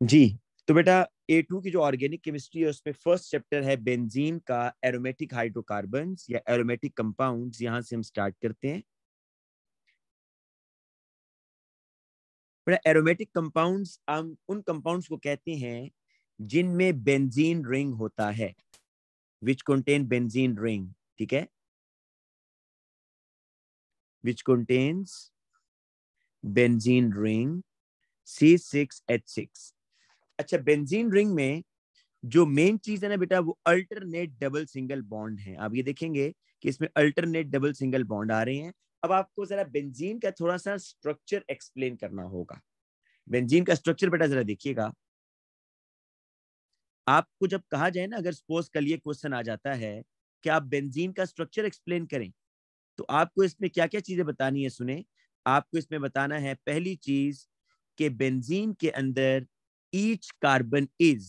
जी तो बेटा ए टू की जो ऑर्गेनिक केमिस्ट्री है, उसमें फ़र्स्ट चैप्टर है बेंजीन का एरोमेटिक हाइड्रोकार्बन या एरोमेटिक कंपाउंड्स यहाँ से हम स्टार्ट करते हैं। बेटा एरोमेटिक कंपाउंड्स हम उन कंपाउंड्स को कहते हैं जिनमें बेंजीन रिंग होता है विच कंटेन बेंजीन रिंग ठीक है? Which contains benzene ring C6H6 अच्छा बेंजीन रिंग में जो मेन चीज़ है ना बेटा, वो अल्टरनेट डबल सिंगल बॉन्ड है। आप ये देखेंगे कि इसमें अल्टरनेट डबल सिंगल बॉन्ड आ रहे हैं। अब आपको जरा बेंजीन का थोड़ा सा स्ट्रक्चर एक्सप्लेन करना होगा। बेंजीन का स्ट्रक्चर बेटा जरा देखिएगा। आपको जब कहा जाए ना, अगर सपोज़ कल ये क्वेश्चन आ जाता है कि आप बेंजीन का स्ट्रक्चर एक्सप्लेन करें? तो आपको इसमें क्या क्या चीज़ें बतानी है, सुने? आपको इसमें बताना है, पहली चीज़ के बेंजीन के अंदर each carbon is,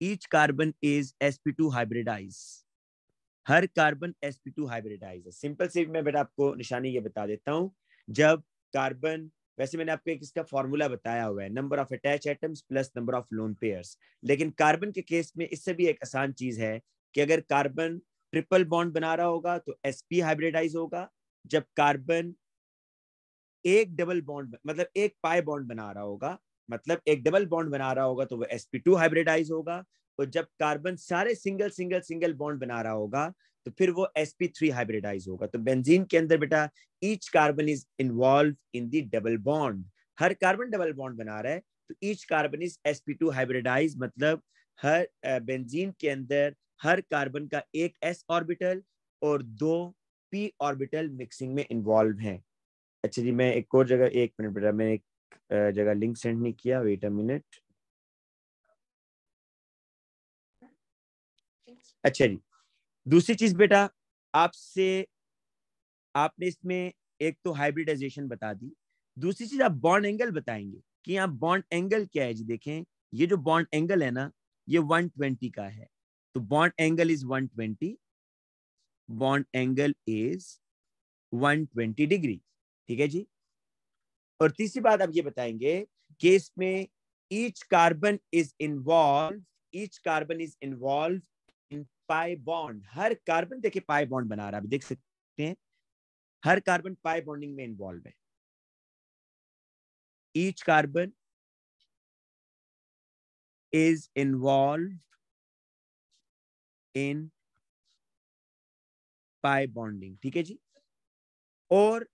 each carbon is sp2 hybridise हर कार्बन sp2 हाइब्रिडाइज है। सिंपल से मैं बेटा आपको निशानी ये बता देता हूँ। जब कार्बन वैसे मैंने आपको एक इसका फॉर्मूला बताया हुआ है number of attach atoms plus number of lone pairs लेकिन कार्बन के केस में इससे भी एक आसान चीज़ है कि अगर कार्बन ट्रिपल बॉन्ड बना रहा होगा तो sp हाइब्रिडाइज होगा। जब कार्बन एक डबल बॉन्ड मतलब एक पाई बॉन्ड बना रहा होगा। मतलब एक डबल बॉन्ड बना रहा होगा तो वो sp2 हाइब्रिडाइज होगा। और जब कार्बन सारे सिंगल सिंगल सिंगल बॉन्ड बना रहा होगा तो फिर वो sp3 हाइब्रिडाइज होगा। तो बेंजीन के अंदर बेटा each carbon is involve in the double bond her carbon double bond बना रहा है तो each carbon is sp2 hybridise मतलब हर बेंजीन के अंदर हर कार्बन का एक s ऑर्बिटल और दो p ऑर्बिटल मिक्सिंग में इन्वॉल्व हैं। अच्छा जी मैं एक और जगह, एक मिनट बेटा मैं एक जगह लिंक सेंड नहीं किया। वेट अ मिनट अच्छा जी। दूसरी चीज़ बेटा, आपसे, आपने इसमें एक तो हाइब्रिडाइजेशन बता दी। दूसरी चीज़, आप बॉन्ड एंगल बताएँगे कि यहाँ बॉन्ड एंगल क्या है जी देखें। ये जो बॉन्ड एंगल है ना, ये 120 का है। तो bond angle is 120 bond angle is 120 degree ठीक है जी? और तीसरी बात आप ये बताएँगे कि इसमें each carbon is involve each carbon is involve in pi bond her carbon देखिए पाई बॉन्ड बना रहा है। देख सकते हैं, हर कार्बन पाई बॉन्डिंग में इन्वॉल्व है। Each carbon is involve in pi bonding ठीक है जी? और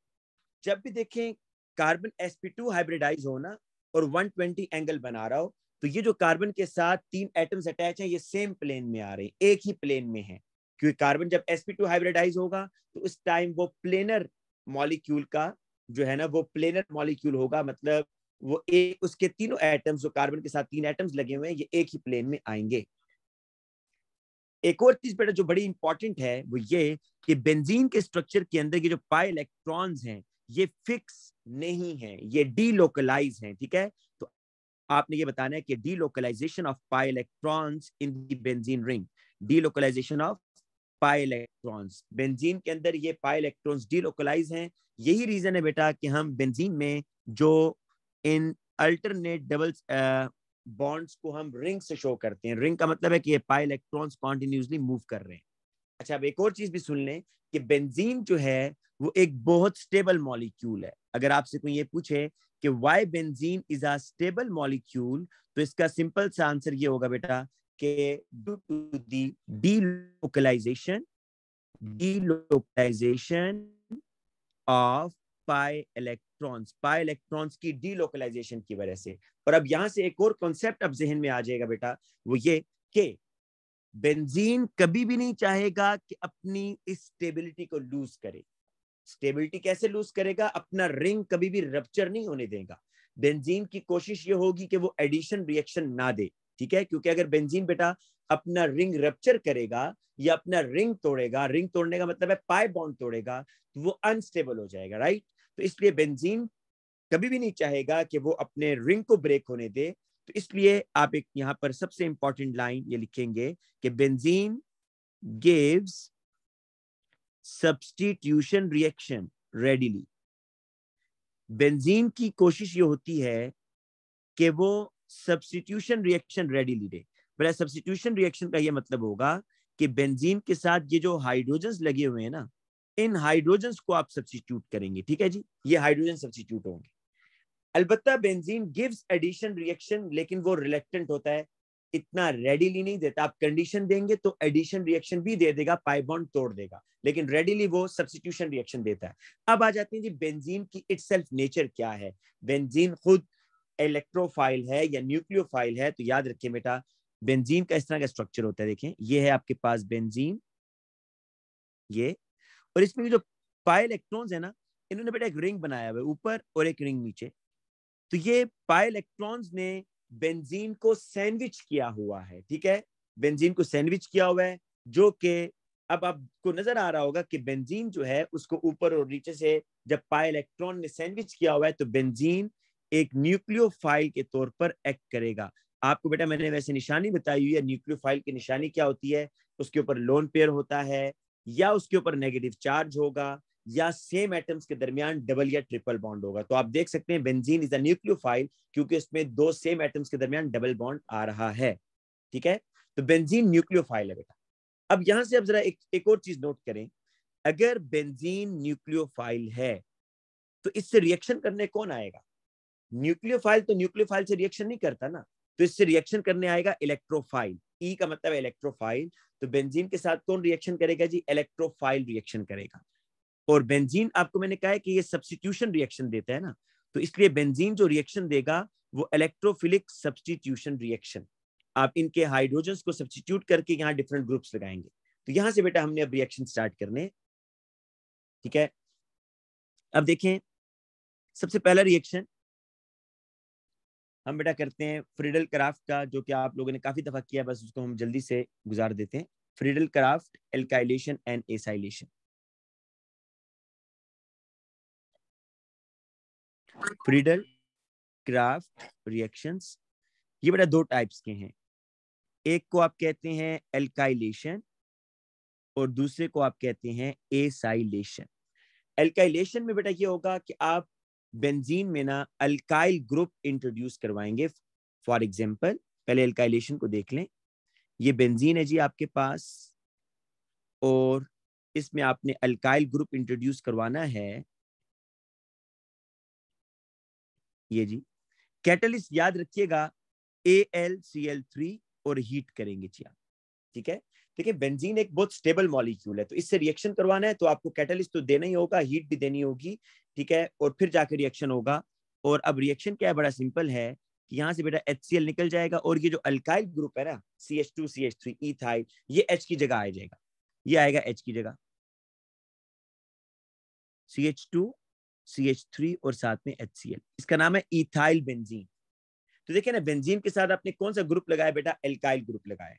जब भी देखें कार्बन sp2 हाइब्रिडाइज हो ना, और 120 एंगल बना रहा हो तो ये जो कार्बन के साथ तीन एटम्स अटैच हैं, ये सेम प्लेन में आ रहे हैं, एक ही प्लेन में है। क्योंकि कार्बन जब sp2 हाइब्रिडाइज होगा तो उस टाइम वो प्लेनर मॉलिक्यूल का जो है ना, वो प्लेनर मॉलिक्यूल होगा मतलब वो एक, उसके तीनों एटम्स जो कार्बन के साथ तीन एटम्स लगे हुए हैं, ये एक ही प्लेन में आएँगे। एक और चीज़ बेटा, जो बड़ी इंपॉर्टेंट है, वो ये कि बेंजीन के स्ट्रक्चर के अंदर के जो पाई इलेक्ट्रॉन्स हैं ये फिक्स नहीं है, ये डीलोकलाइज है, ठीक है? तो आपने ये बताना है कि delocalisation of pi electrons in the benzene ring delocalisation of pi electrons benzene के अंदर ये पाई इलेक्ट्रॉन्स डीलोकलाइज हैं, यही रीजन है बेटा कि हम बेंजीन में जो इन अल्टरनेट डबल बॉन्ड्स को हम रिंग से शो करते हैं रिंग का मतलब है कि ये पाई इलेक्ट्रॉन्स कॉन्टिन्यूसली मूव कर रहे हैं। अच्छा अब एक और चीज़ भी सुन लें कि बेंजीन जो है, वो एक बहुत स्टेबल मॉलिक्यूल है। अगर आपसे कोई ये पूछे कि why benzene is a stable molecule तो इसका सिंपल सा आंसर ये होगा बेटा कि due to the delocalisation delocalisation of pi electrons pi electrons की डीलोकलाइजेशन की वजह से। और अब यहाँ से एक और कॉन्सेप्ट अब जहन में आ जाएगा बेटा, वो ये कि बेंजीन कभी भी नहीं चाहेगा कि अपनी इस स्टेबिलिटी को लूज करे। स्टेबिलिटी कैसे लूज करेगा? अपना रिंग कभी भी रप्चर नहीं होने देगा। बेंजीन की कोशिश ये होगी कि वो एडिशन रिएक्शन ना दे, ठीक है? क्योंकि अगर बेंजीन बेटा अपना रिंग रप्चर करेगा या अपना रिंग तोड़ेगा रिंग तोड़ने का मतलब है पाई बॉन्ड तोड़ेगा तो वो अनस्टेबल हो जाएगा राइट तो इसलिए बेंजीन कभी भी नहीं चाहेगा कि वो अपने रिंग को ब्रेक होने दे तो इसलिए आप एक यहाँ पर सबसे इंपॉर्टेंट लाइन ये लिखेंगे कि benzene gives substitution reaction readily. Benzene की कोशिश ये होती है कि वो सब्सटीट्यूशन रिएक्शन रेडी दे। बड़ा सब्सटीट्यूशन रिएक्शन का ये मतलब होगा कि बेंजीन के साथ ये जो हाइड्रोजन लगे हुए हैं ना, इन हाइड्रोजन को आप सब्सटीट्यूट करेंगे, ठीक है जी? ये हाइड्रोजन सब्सटीट्यूट होंगे। अलबत्ता बेंजीन गिव्स एडिशन रिएक्शन लेकिन वो रिलेक्टेंट होता है, इतना रेडीली नहीं देता। आप कंडीशन देंगे तो एडिशन रिएक्शन भी दे देगा पाइबॉन्ड तोड़ देगा, लेकिन रेडीली वो सब्सटीट्यूशन रिएक्शन देता है। अब आ जाते हैं जी बेंजीन की इटसेल्फ नेचर क्या है? बेंजीन खुद इलेक्ट्रोफाइल है या न्यूक्लियोफाइल है तो याद रखिए बेटा बेंजीन का इस तरह का स्ट्रक्चर होता है, देखें, ये है आपके पास बेंजीन ये, और इसमें जो पाई इलेक्ट्रॉन्स है ना, इन्होंने बेटा एक रिंग बनाया हुआ है, ऊपर और एक रिंग नीचे। तो ये पाई इलेक्ट्रॉन्स ने बेंजीन को सैंडविच किया हुआ है, ठीक है? बेंजीन को सैंडविच किया हुआ है, जो कि अब आपको नज़र आ रहा होगा कि बेंजीन जो है उसको ऊपर और नीचे से जब पाई इलेक्ट्रॉन ने सैंडविच किया हुआ है तो बेंजीन एक न्यूक्लियोफाइल के तौर पर एक्ट करेगा। आपको बेटा मैंने वैसे निशानी बताई हुई है, न्यूक्लियोफाइल की निशानी क्या होती है? उसके ऊपर लोन पेयर होता है या उसके ऊपर नेगेटिव चार्ज होगा। या सेम एटम्स के दरमियान डबल या ट्रिपल बॉन्ड होगा। तो आप देख सकते हैं बेंजीन इज़ अ न्यूक्लियोफाइल क्योंकि इसमें दो सेम एटम्स के दरमियान डबल बॉन्ड आ रहा है। ठीक है? तो बेंजीन न्यूक्लियोफाइल है बेटा। अब यहाँ से अब जरा एक, एक और चीज़ नोट करें। अगर बेंजीन न्यूक्लियोफाइल है तो इससे रिएक्शन करने कौन आएगा? न्यूक्लियोफाइल तो न्यूक्लियोफाइल से रिएक्शन नहीं करता ना। तो इससे रिएक्शन करने आएगा इलेक्ट्रोफाइल ई e का मतलब इलेक्ट्रोफाइल तो बेंजीन के साथ कौन रिएक्शन करेगा जी? इलेक्ट्रोफाइल रिएक्शन करेगा। और बेंजीन आपको मैंने कहा है कि ये सब्सटीट्यूशन रिएक्शन देता है ना तो इसलिए बेंजीन जो रिएक्शन देगा, वो इलेक्ट्रोफिलिक सब्सटीट्यूशन रिएक्शन आप इनके हाइड्रोजन को सब्सटीट्यूट करके यहाँ डिफरेंट ग्रुप्स लगाएँगे। तो यहाँ से बेटा हमने अब रिएक्शन स्टार्ट करने ठीक है? अब देखें, सबसे पहला रिएक्शन हम बेटा करते हैं फ्रीडल क्राफ्ट का, जो कि आप लोगों ने काफ़ी दफ़ा किया, बस उसको हम जल्दी से गुजार देते हैं। Friedel Crafts alkylation and acylation Friedel Crafts reactions ये बेटा दो टाइप्स के हैं। एक को आप कहते हैं एल्काइलेशन और दूसरे को आप कहते हैं एसाइलेशन एल्काइलेशन में बेटा ये होगा कि आप बेंजीन में ना अल्काइल ग्रुप इंट्रोड्यूस करवाएँगे। फॉर एग्ज़ाम्पल पहले एल्काइलेशन को देख लें। ये बेंजीन है जी आपके पास और इसमें आपने अल्काइल ग्रुप इंट्रोड्यूस करवाना है। ये जी। कैटलिस्ट याद रखिएगा A L C L three और हीट करेंगे जी आप ठीक है? देखिए बेंजीन एक बहुत स्टेबल मॉलिक्यूल है तो इससे रिएक्शन करवाना है तो आपको कैटलिस्ट तो देना ही होगा हीट भी देनी होगी, ठीक है? और फिर जाकर रिएक्शन होगा। और अब रिएक्शन क्या है? बड़ा सिंपल है कि यहाँ से बेटा एच निकल जाएगा और ये जो अल्काइल ग्रुप है ना C H two C H three ethyl ये एच की जगह आ जाएगा। ये आएगा एच की जगह। C H two C H three और साथ में एच सी एल इसका नाम है इथाइल बेंजीन तो देखिए ना बेंजीन के साथ आपने कौन सा ग्रुप लगाया बेटा? एल्काइल ग्रुप लगाया।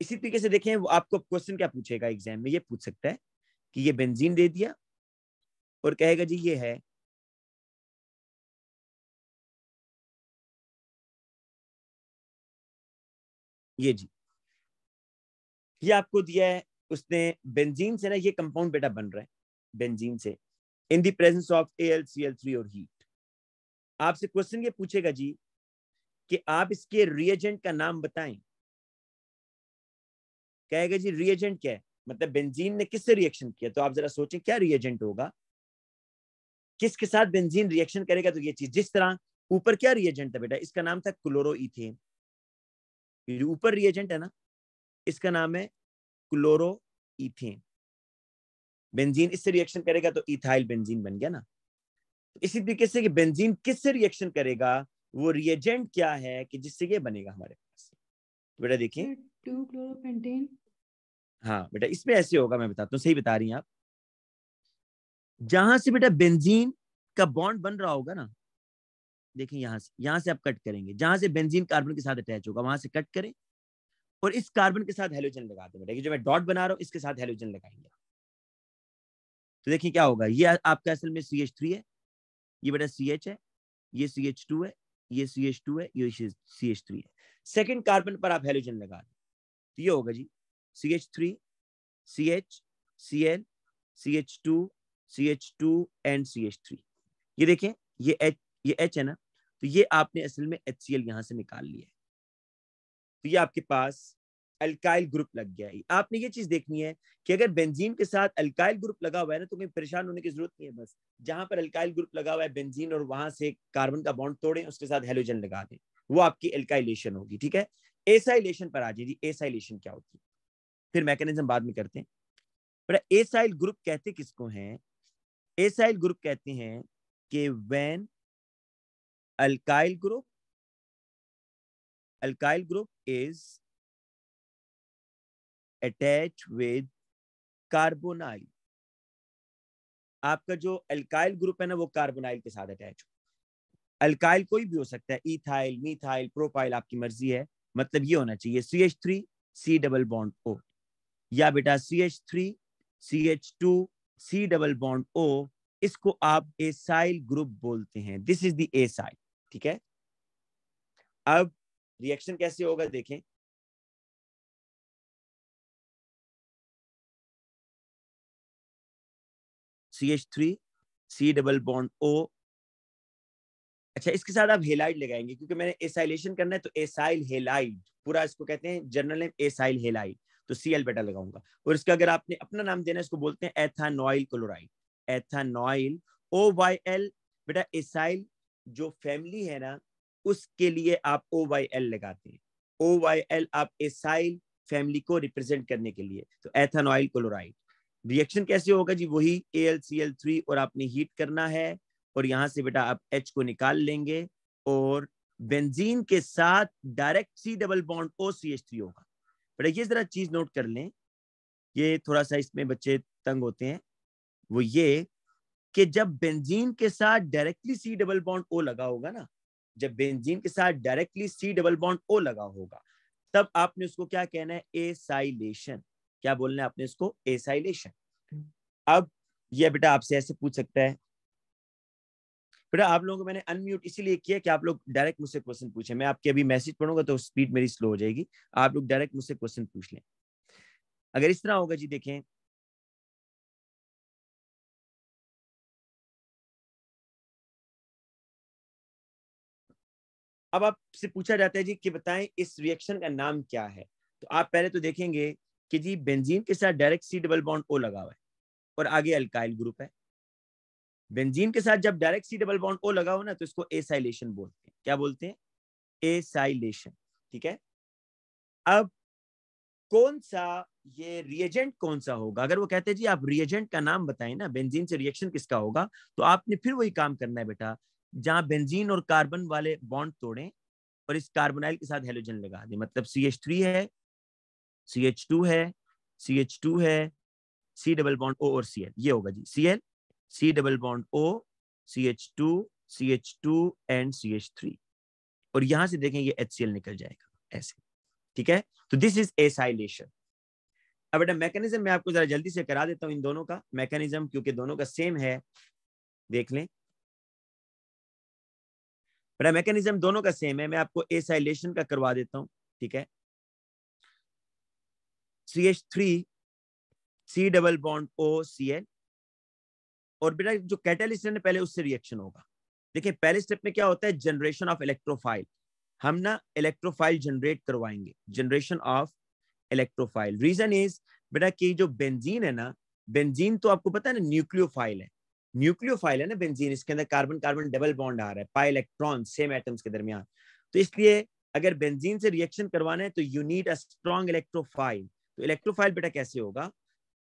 इसी तरीके से देखें, वो आपको क्वेश्चन क्या पूछेगा एग्ज़ाम में? ये पूछ सकता है कि ये बेंजीन दे दिया और कहेगा जी, ये है। ये जी। ये आपको दिया है, उसने बेंजीन से ना, ये कंपाउंड बेटा बन रहा है बेंजीन से। In the presence of three और हीट आपसे क्वेश्चन ये पूछेगा जी कि आप इसके रिएजेंट का नाम बताएँ। कहेगा जी रिएजेंट क्या है? मतलब बेंजीन ने किससे रिएक्शन किया? तो आप जरा सोचें, क्या रिएजेंट होगा? किसके साथ बेंजीन रिएक्शन करेगा? तो ये चीज़, जिस तरह ऊपर क्या रिएजेंट था बेटा? इसका नाम था क्लोरो ऊपर रिएजेंट है ना, इसका नाम है क्लोरो इथेन बेंजीन इससे रिएक्शन करेगा तो इथाइल बेंजीन बन गया ना। तो इसी तरीके से कि बेंजीन किससे रिएक्शन करेगा वो रिएजेंट क्या है कि जिससे ये बनेगा हमारे पास। तो बेटा देखिए। टू क्लोरोपेंटेन हाँ बेटा इसमें ऐसे होगा मैं बताता हूँ सही बता रही हैं आप। जहाँ से बेटा बेंजीन का बॉन्ड बन रहा होगा ना देखिए यहाँ से यहाँ से आप कट करेंगे। जहाँ से बेंजीन कार्बन के साथ अटैच होगा वहाँ से कट करें। और इस कार्बन के साथ हेलोजन लगा दें बेटा जो मैं डॉट बना रहा हूँ इसके साथ हेलोजन लगाएँगे। तो देखिए क्या होगा, ये आपका असल में सी एच थ्री है, ये बेटा सी एच है, ये सी एच टू है, ये सी एच टू है, ये सी एच थ्री है। सेकेंड कार्बन पर आप हेलोजन लगा दें तो ये होगा जी C H three C H C L C H two C H two and C H three ये देखें ये एच ये एच है ना तो ये आपने असल में एच सी एल यहाँ से निकाल लिया तो ये आपके पास अल्काइल ग्रुप लग गया है। आपने ये चीज़ देखनी है कि अगर बेंजीन के साथ अल्काइल ग्रुप लगा हुआ है ना तो कहीं परेशान होने की ज़रूरत नहीं है बस। जहाँ पर अल्काइल ग्रुप लगा हुआ है बेंजीन और वहाँ से कार्बन का बॉन्ड तोड़े, उसके साथ हेलोजन लगा दें। वो आपकी एल्काइलेशन होगी, ठीक है? एसाइलेशन पर आ जाइए एसाइलेशन क्या होती है? फिर मैकेनिज्म बाद में करते हैं। बट एसाइल ग्रुप कहते किसको हैं? एसाइल ग्रुप कहते हैं कि when alkyl group alkyl group is attach with carbonyl आपका जो अल्काइल ग्रुप है ना, वो कार्बोनाइल के साथ अटैच हो। अल्काइल कोई भी हो सकता है इथाइल मीथाइल प्रोपाइल आपकी मर्ज़ी है। मतलब ये होना चाहिए C H three C double bond O या बेटा C H three C H two C double bond O इसको आप एसाइल ग्रुप बोलते हैं। दिस इज़ द एसाइल ठीक है? अब रिएक्शन कैसे होगा, देखें। C H three C double bond O अच्छा इसके साथ आप हेलाइड लगाएँगे, क्योंकि मैंने एसाइलेशन करना है तो एसाइल हेलाइड पूरा इसको कहते हैं जनरल नेम एसाइल हेलाइड तो सी एल बेटा लगाऊँगा। और इसका अगर आपने अपना नाम देना है, इसको बोलते हैं ethanoyl chloride ethanoyl O Y L बेटा एसाइल जो फैमिली है ना, उसके लिए आप ओ वाई एल लगाते हैं। ओ वाई एल आप एसाइल फैमिली को रिप्रेजेंट करने के लिए तो एथानॉइल क्लोराइड रिएक्शन कैसे होगा जी? वही A L C L three और आपने हीट करना है और यहाँ से बेटा आप एच को निकाल लेंगे और बेंजीन के साथ direct C double bond O C H three होगा। बेटा ये जरा चीज़ नोट कर लें। ये थोड़ा सा इसमें बच्चे तंग होते हैं। वो ये कि जब बेंजीन के साथ directly C double bond O लगा होगा ना, जब बेंजीन के साथ directly C double bond O लगा होगा, तब आपने उसको क्या कहना है? एसाइलेशन क्या बोलना है आपने इसको एसाइलेशन अब यह बेटा आपसे ऐसे पूछ सकता है। बेटा आप लोगों को मैंने अनम्यूट इसीलिए किया कि आप लोग डायरेक्ट मुझसे क्वेश्चन पूछे। मैं आपके अभी मैसेज पढ़ूँगा तो स्पीड मेरी स्लो हो जाएगी। आप लोग डायरेक्ट मुझसे क्वेश्चन पूछ लें। अगर इस तरह होगा जी देखें। अब आपसे पूछा जाता है जी कि बताएँ इस रिएक्शन का नाम क्या है? तो आप पहले तो देखेंगे कि जी बेंजीन के साथ direct C double bond O लगा हुआ है, और आगे अल्काइल ग्रुप है। बेंजीन के साथ जब direct C double bond O लगा हो ना तो इसको एसाइलेशन बोलते हैं। क्या बोलते हैं? एसाइलेशन ठीक है? अब कौन सा ये रिएजेंट कौन सा होगा? अगर वो कहते हैं, जी आप रिएजेंट का नाम बताएँ ना बेंजीन से रिएक्शन किसका होगा? तो आपने फिर वही काम करना है बेटा, जहाँ बेंजीन और कार्बन वाले बॉन्ड तोड़ें, और इस कार्बोनाइल के साथ हेलोजन लगा दें। मतलब सी एच थ्री है सी एच टू है सी एच टू है सी डबल बॉन्ड ओ और सी एल ये होगा जी C L C double bond O C H two C H two and C H three और यहाँ से देखें ये एच सी एल निकल जाएगा, ऐसे, ठीक है? तो दिस इज़ एसाइलेशन अब बेटा मैकेनिज्म मैं आपको जरा जल्दी से करा देता हूँ इन दोनों का मैकेनिज्म क्योंकि दोनों का सेम है, देख लें। बेटा मैकेनिज्म दोनों का सेम है, मैं आपको एसाइलेशन का करवा देता हूँ, ठीक है? C H three C double bond O C और बेटा, जो कैटेलिस्ट है पहले उससे रिएक्शन होगा। देखिए, पहले स्टेप में क्या होता है? जनरेशन ऑफ़ इलेक्ट्रोफाइल हम ना इलेक्ट्रोफाइल जनरेट करवाएँगे। Generation of electrophile reason is बेटा, कि जो बेंजीन है ना बेंजीन तो आपको पता है ना न्यूक्लियोफाइल है। न्यूक्लियोफाइल है ना बेंजीन इसके अंदर कार्बन कार्बन डबल बॉन्ड आ रहा है। पाई इलेक्ट्रॉन सेम एटम्स के दरमियान। तो इसलिए, अगर बेंजीन से रिएक्शन करवाना है तो you need a strong electrophile तो इलेक्ट्रोफाइल बेटा कैसे होगा?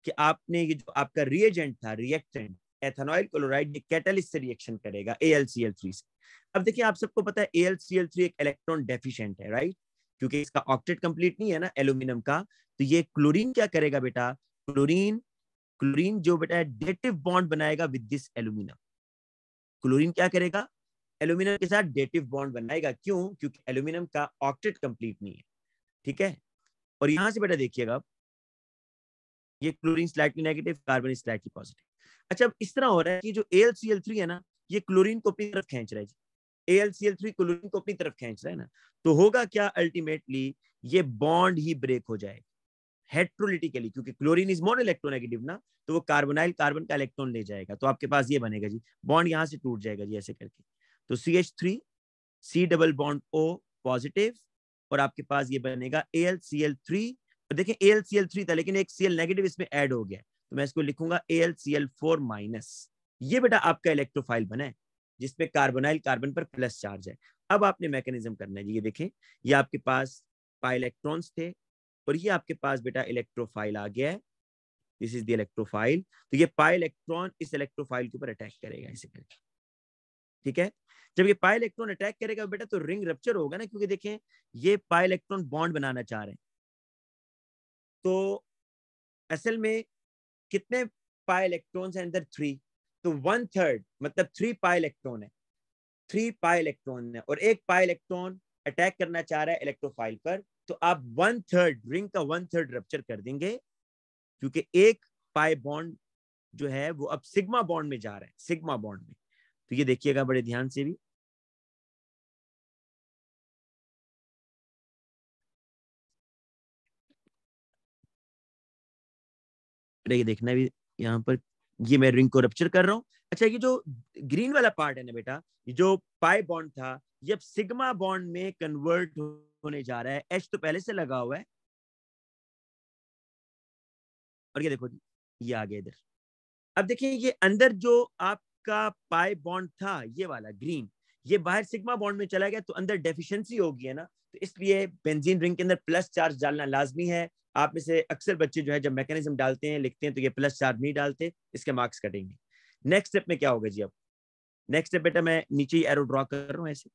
कि आपने ये जो आपका रिएजेंट था रिएक्टेंट एथेनॉइल क्लोराइड ये कैटलिस्ट से रिएक्शन करेगा AlCl3 से। अब देखिए, आप सबको पता है AlCl3 एक इलेक्ट्रॉन डेफिशिएंट है राइट क्योंकि इसका ऑक्टेट कंप्लीट नहीं है ना एल्यूमिनियम का। तो ये क्लोरीन क्या करेगा बेटा? क्लोरीन क्लोरीन जो बेटा डेटिव बॉन्ड बनाएगा विद दिस एल्यूमिनियम क्लोरीन क्या करेगा? एल्यूमिनियम के साथ डेटिव बॉन्ड बनाएगा। क्यों? क्योंकि एल्यूमिनियम का ऑक्टेट कंप्लीट नहीं है। ठीक है? और यहाँ से बेटा देखिएगा ये chlorine slightly negative carbon slightly positive अच्छा इस तरह हो रहा है कि जो AlCl3 है ना, ये क्लोरीन को अपनी तरफ़ खींच रहा है जी। AlCl3 क्लोरीन को अपनी तरफ़ खींच रहा है ना तो होगा क्या अल्टीमेटली ये बॉन्ड ही ब्रेक हो जाएगा हेट्रोलिटिकली क्योंकि क्लोरीन इज़ मोर इलेक्ट्रोनेगेटिव ना तो वो कार्बोनाइल कार्बन का इलेक्ट्रॉन ले जाएगा तो आपके पास ये बनेगा जी बॉन्ड यहाँ से टूट जाएगा जी ऐसे करके। तो C H three C double bond O positive और आपके पास ये बनेगा A L C L three देखें A L C L three था, लेकिन एक सी एल नेगेटिव इसमें ऐड हो गया। तो मैं इसको लिखूँगा A L C L four minus ये बेटा आपका इलेक्ट्रोफाइल बना है, जिसमें कार्बोनाइल कार्बन पर प्लस चार्ज है। अब आपने मैकेनिज्म करना है। ये देखें, ये आपके पास पाई इलेक्ट्रॉन्स थे, और ये आपके पास बेटा इलेक्ट्रोफाइल आ गया है। दिस इज़ द इलेक्ट्रोफाइल तो ये पाई इलेक्ट्रॉन इस इलेक्ट्रोफाइल के ऊपर अटैक करेगा, इसे करके। ठीक है? जब ये पाई इलेक्ट्रॉन अटैक करेगा बेटा तो रिंग रप्चर होगा ना, क्योंकि देखें, ये पाई इलेक्ट्रॉन बॉन्ड बनाना चाह रहे हैं। तो असल में कितने पाई इलेक्ट्रॉन है अंदर? थ्री तो वन थर्ड मतलब थ्री पाई इलेक्ट्रॉन है। थ्री पाई इलेक्ट्रॉन है। और एक पाई इलेक्ट्रॉन अटैक करना चाह रहा है इलेक्ट्रोफाइल पर तो आप वन थर्ड रिंग का वन थर्ड रप्चर कर देंगे, क्योंकि एक पाई बॉन्ड जो है, वो अब सिग्मा बॉन्ड में जा रहा है सिग्मा बॉन्ड में। ये देखिएगा बड़े ध्यान से भी। ये देखना भी, यहाँ पर, ये मैं रिंग को रप्चर कर रहा हूँ। अच्छा ये जो ग्रीन वाला पार्ट है ना बेटा, ये जो पाई बॉन्ड था, ये अब सिग्मा बॉन्ड में कन्वर्ट होने जा रहा है। एच तो पहले से लगा हुआ है। और ये देखो जी, ये आ गया इधर। अब देखिए, ये अंदर जो आपका पाई बॉन्ड था, ये वाला ग्रीन ये बाहर सिग्मा बॉन्ड में चला गया तो अंदर डेफिशिएंसी होगी, है ना? तो इसलिए बेंजीन रिंग के अंदर प्लस चार्ज डालना लाजमी है। आप में से अक्सर बच्चे जो है, जब मैकेनिज्म डालते हैं, लिखते हैं तो ये प्लस चार्ज नहीं डालते, इसके मार्क्स कटेंगे। नेक्स्ट स्टेप में क्या होगा जी अब? नेक्स्ट स्टेप बेटा, मैं नीचे एरो ड्रॉ कर रहा हूँ ऐसे।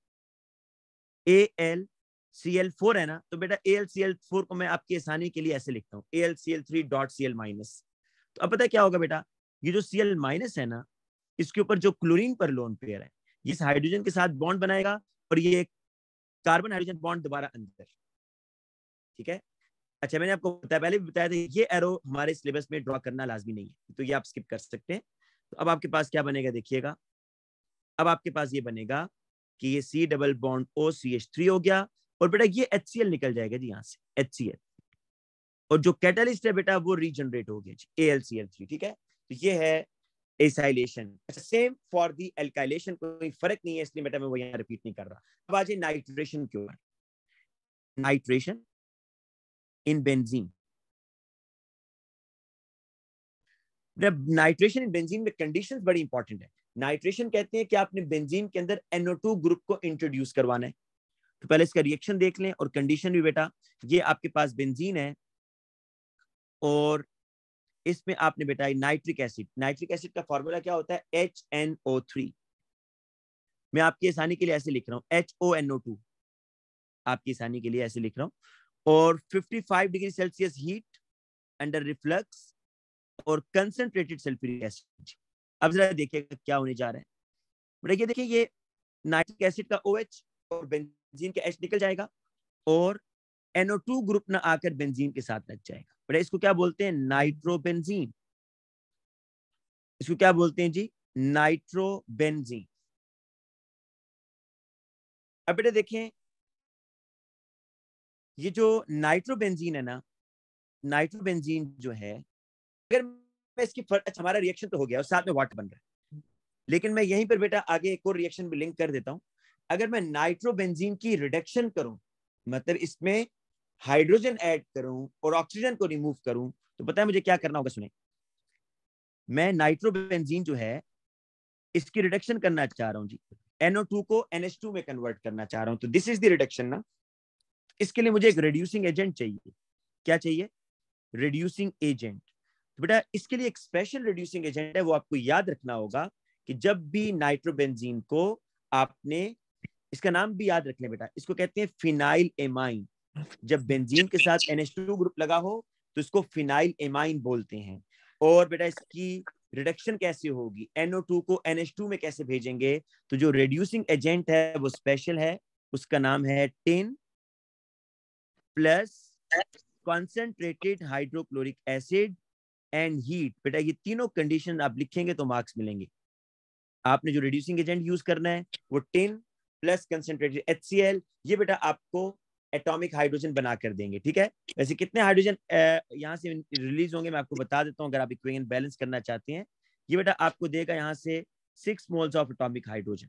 A L C L four है ना? तो बेटा A L C L four को मैं आपकी आसानी के लिए ऐसे लिखता हूँ। A L C L three dot C L minus तो अब पता क्या होगा बेटा? ये जो सी एल माइनस है ना इसके ऊपर जो क्लोरीन पर लोन पेयर है, ये इस हाइड्रोजन के साथ बॉन्ड बनाएगा और ये कार्बन हाइड्रोजन बॉन्ड दोबारा अंदर। ठीक है? अच्छा मैंने आपको बताया, पहले भी बताया था, ये एरो हमारे सिलेबस में ड्रॉ करना लाजमी नहीं है तो ये आप स्किप कर सकते हैं। तो अब आपके पास क्या बनेगा देखिएगा। अब आपके पास ये बनेगा कि ये C double bond O C H three हो गया और बेटा ये एच सी एल निकल जाएगा जी यहाँ से एच सी एल और जो कैटलिस्ट है बेटा वो रीजनरेट हो गया जी A L C L three ठीक है? तो ये है acylation same for the alkylation कोई फ़र्क नहीं है, इसलिए बेटा मैं वो यहाँ रिपीट नहीं कर रहा। अब आज नाइट्रेशन क्यों है? Nitration in benzene nitration in benzene में कंडीशंस बड़ी इंपॉर्टेंट है। नाइट्रेशन कहते हैं कि आपने बेंजीन के अंदर NO2 ग्रुप को इंट्रोड्यूस करवाना है। तो पहले इसका रिएक्शन देख लें और कंडीशन भी बेटा, ये आपके पास बेंजीन है और इसमें आपने बेटा नाइट्रिक एसिड। नाइट्रिक एसिड का फॉर्मूला क्या होता है? एच एन ओ थ्री मैं आपकी आसानी के लिए ऐसे लिख रहा हूँ। H O N O two आपकी आसानी के लिए ऐसे लिख रहा हूँ। और 55 degree Celsius heat under reflux और कंसंट्रेटेड सल्फ्यूरिक एसिड अब जरा देखिएगा क्या होने जा रहा है। बेटा ये देखिए, ये नाइट्रिक एसिड का ओ OH और बेंजीन का एच निकल जाएगा और NO2 ग्रुप ना आकर बेंजीन के साथ लग जाएगा। बेटा इसको क्या बोलते हैं? नाइट्रोबेंजीन। इसको क्या बोलते हैं जी? नाइट्रोबेंजीन। अब बेटा देखें, ये जो नाइट्रोबेंजीन है ना, नाइट्रोबेंजीन जो है, अगर मैं इसकी अच्छा हमारा रिएक्शन तो हो गया, और साथ में वाटर बन रहा है। लेकिन मैं यहीं पर बेटा आगे एक और रिएक्शन भी लिंक कर देता हूँ। अगर मैं नाइट्रोबेंजीन की रिडक्शन करूँ मतलब इसमें हाइड्रोजन ऐड करूँ और ऑक्सीजन को रिमूव करूँ तो पता है मुझे क्या करना होगा सुने? मैं नाइट्रोबेंजीन जो है, इसकी रिडक्शन करना चाह रहा हूँ जी। NO2 को NH2 में कन्वर्ट करना चाह रहा हूँ तो दिस इज़ द रिडक्शन ना। इसके लिए मुझे एक रिड्यूसिंग एजेंट चाहिए। क्या चाहिए? रिड्यूसिंग एजेंट तो बेटा, इसके लिए एक स्पेशल रिड्यूसिंग एजेंट है, वो आपको याद रखना होगा कि जब भी नाइट्रोबेंजीन को आपने, इसका नाम भी याद रख लें बेटा, इसको कहते हैं फिनाइल एमाइन जब बेंजीन के साथ NH2 ग्रुप लगा हो तो इसको फिनाइल एमाइन बोलते हैं। और बेटा इसकी रिडक्शन कैसे होगी? NO2 को NH2 में कैसे भेजेंगे? तो जो रिड्यूसिंग एजेंट है वो स्पेशल है। उसका नाम है tin plus concentrated hydrochloric acid and heat बेटा ये तीनों कंडीशन आप लिखेंगे तो मार्क्स मिलेंगे। आपने जो रिड्यूसिंग एजेंट यूज़ करना है वो टेन प्लस कंसेंट्रेटेड एच ये बेटा आपको एटॉमिक हाइड्रोजन बना कर देंगे, ठीक है? वैसे कितने हाइड्रोजन यहाँ से रिलीज़ होंगे, मैं आपको बता देता हूँ, अगर आप इक्वेशन बैलेंस करना चाहते हैं। ये बेटा आपको देगा यहाँ से six moles of atomic hydrogen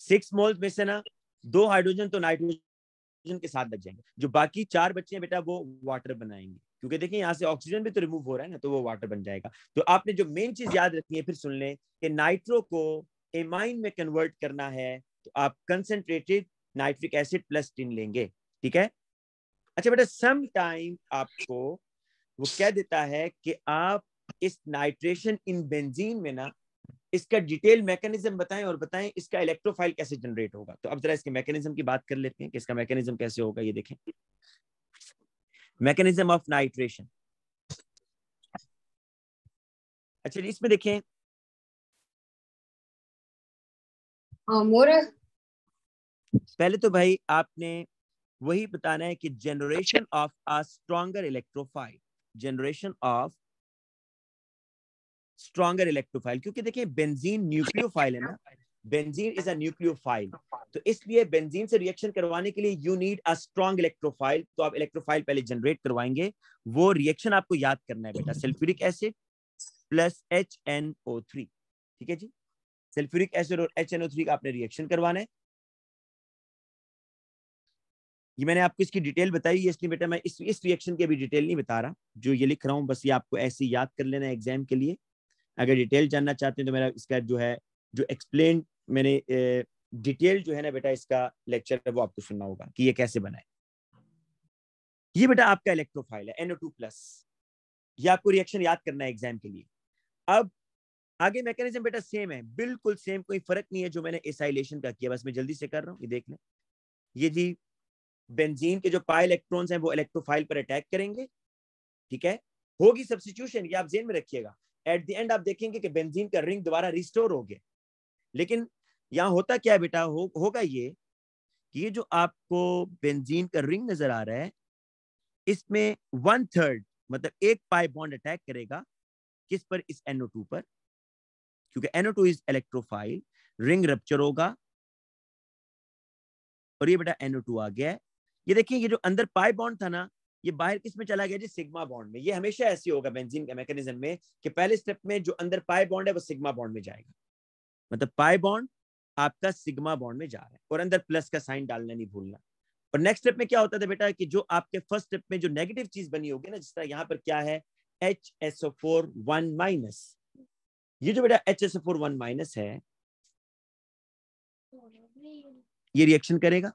six moles में से ना दो हाइड्रोजन तो नाइट्रोजन के साथ लग जाएँगे। जो बाकी चार बच्चे हैं बेटा वो वाटर बनाएँगे। क्योंकि देखिए यहाँ से ऑक्सीजन भी तो रिमूव हो रहा है ना तो वो वाटर बन जाएगा। तो आपने जो मेन चीज़ याद रखनी है, फिर सुन लें कि नाइट्रो को एमाइन में कन्वर्ट करना है तो आप concentrated nitric acid plus tin लेंगे ठीक है? अच्छा बेटा सम टाइम आपको वो कह देता है कि आप इस नाइट्रेशन इन बेंजीन में ना इसका डिटेल मैकेनिज्म बताएँ और बताएँ इसका इलेक्ट्रोफाइल कैसे जनरेट होगा। तो अब जरा इसके मैकेनिज्म की बात कर लेते हैं कि इसका मैकेनिज्म कैसे होगा ये देखें। Mechanism of nitration. अच्छा इसमें देखें। हाँ, पहले तो भाई आपने वही बताना है कि generation of a stronger electrophile generation of stronger electrophile क्योंकि देखिए बेंजीन न्यूक्लियोफाइल है ना बेंजीन इज़ अ न्यूक्लियोफाइल तो इसलिए बेंजीन से रिएक्शन करवाने के लिए you need a strong electrophile तो आप इलेक्ट्रोफाइल पहले जनरेट करवाएँगे, वो रिएक्शन आपको याद करना है बेटा sulphuric acid plus H N O three ठीक है जी? सल्फ्यूरिक एसिड और एच एन ओ थ्री का आपने रिएक्शन करवाना है ये मैंने आपको इसकी डिटेल बताई है इसलिए बेटा मैं इस इस रिएक्शन की अभी डिटेल नहीं बता रहा, जो ये लिख रहा हूँ, बस ये आपको ऐसे याद कर लेना एग्ज़ाम के लिए। अगर डिटेल जानना चाहते हैं तो मेरा इसका जो है, जो एक्सप्लेन मैंने डिटेल जो है ना बेटा इसका लेक्चर है वो आपको सुनना होगा कि ये कैसे बनाए ये बेटा आपका इलेक्ट्रोफाइल है एनओ टू प्लस ये आपको रिएक्शन याद करना है एग्ज़ाम के लिए। अब आगे मैकेनिज्म बेटा सेम है, बिल्कुल सेम कोई फ़र्क नहीं है जो मैंने एसाइलेशन का किया, बस मैं जल्दी से कर रहा हूँ, ये देख लें। ये जी बेंजीन के जो पाई इलेक्ट्रॉन्स हैं वो इलेक्ट्रोफाइल पर अटैक करेंगे। ठीक है? होगी सब्सिट्यूशन ये आप जेन में रखिएगा। एट द एंड आप देखेंगे कि बेंजीन का रिंग दोबारा रिस्टोर हो गया। लेकिन यहाँ होता क्या है बेटा? हो, होगा ये कि ये जो आपको बेंजीन का रिंग नज़र आ रहा है इसमें वन थर्ड मतलब एक पाई बॉन्ड अटैक करेगा। किस पर? इस NO2 पर। क्योंकि NO2 is electrophile ring rupture होगा। और ये बेटा NO2 आ गया ये देखिए, ये जो अंदर पाई बॉन्ड था ना, ये बाहर किसमें चला गया जी? सिग्मा बॉन्ड में। ये हमेशा ऐसे होगा बेंजीन के मैकेनिज्म में कि पहले स्टेप में जो अंदर पाई बॉन्ड है, वो सिग्मा बॉन्ड में जाएगा। मतलब पाई बॉन्ड आपका सिग्मा बॉन्ड में जा रहा है और अंदर प्लस का साइन डालना नहीं भूलना। और नेक्स्ट स्टेप में क्या होता था बेटा कि जो आपके फ़र्स्ट स्टेप में जो नेगेटिव चीज़ बनी होगी ना, जिस तरह यहाँ पर क्या है? H S O four one minus ये जो बेटा H S O four one minus है, ये रिएक्शन करेगा।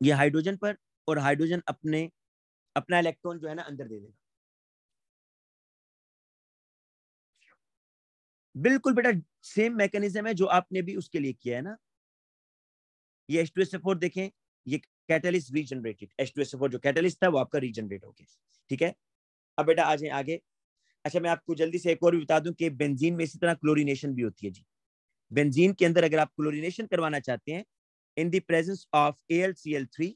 ये हाइड्रोजन पर और हाइड्रोजन अपने, अपना इलेक्ट्रॉन जो है ना अंदर दे देगा। बिल्कुल बेटा सेम मैकेनिज्म है जो आपने भी उसके लिए किया है ना। ये H2SO4 देखें, ये कैटलिस्ट रीजनरेटेड H2SO4 जो कैटलिस्ट था वो आपका रीजनरेट हो गया, ठीक है? अब बेटा आ जाए आगे। अच्छा मैं आपको जल्दी से एक और भी बता दूँ कि बेंजीन में इसी तरह क्लोरीनेशन भी होती है जी। बेंजीन के अंदर अगर आप क्लोरीनेशन करवाना चाहते हैं in the presence of AlCl3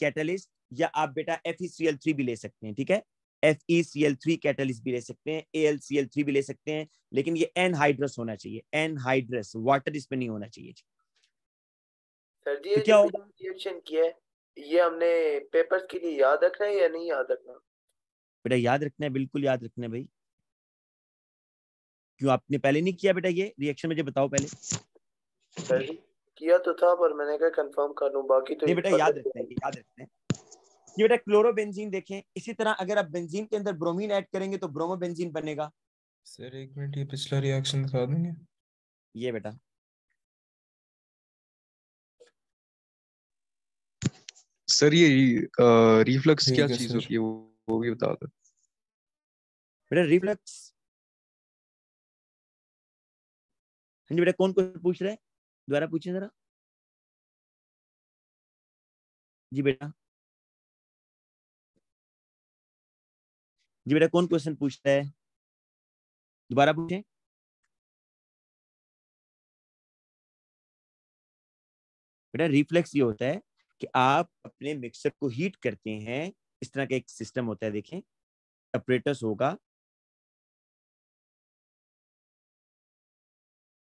catalyst या आप बेटा FeCl3 भी ले सकते हैं ठीक है? FeCl3 कैटलिस्ट भी ले सकते हैं AlCl3 भी ले सकते हैं लेकिन ये एनहाइड्रस होना चाहिए एनहाइड्रस वाटर इसमें नहीं होना चाहिए। सर जी तो क्या होगा? रिएक्शन किया है ये हमने पेपर्स के लिए याद रखना है या नहीं याद रखना? बेटा याद रखना है बिल्कुल याद रखना है भाई। क्यों आपने पहले नहीं किया बेटा ये रिएक्शन मुझे बताओ पहले। सर जी किया तो था पर मैंने कहा कंफर्म कर लूँ बाकी तो नहीं बेटा याद रखते हैं याद रखते हैं। ये बेटा क्लोरोबेंजीन देखें इसी तरह अगर आप बेंजीन के अंदर ब्रोमीन ऐड करेंगे तो ब्रोमोबेंजीन बनेगा। सर एक मिनट ये पिछला रिएक्शन दिखा देंगे। ये बेटा। सर ये रिफ्लक्स क्या चीज़ होती है वो भी बता दो। बेटा रिफ्लक्स हाँ जी बेटा कौन कौन पूछ रहे हैं? दोबारा पूछे जरा। जी बेटा। जी बेटा, कौन क्वेश्चन पूछता है? दोबारा पूछें। बेटा रिफ्लेक्स ये होता है कि आप अपने मिक्सर को हीट करते हैं। इस तरह का एक सिस्टम होता है, देखें। ऑपरेटर्स होगा।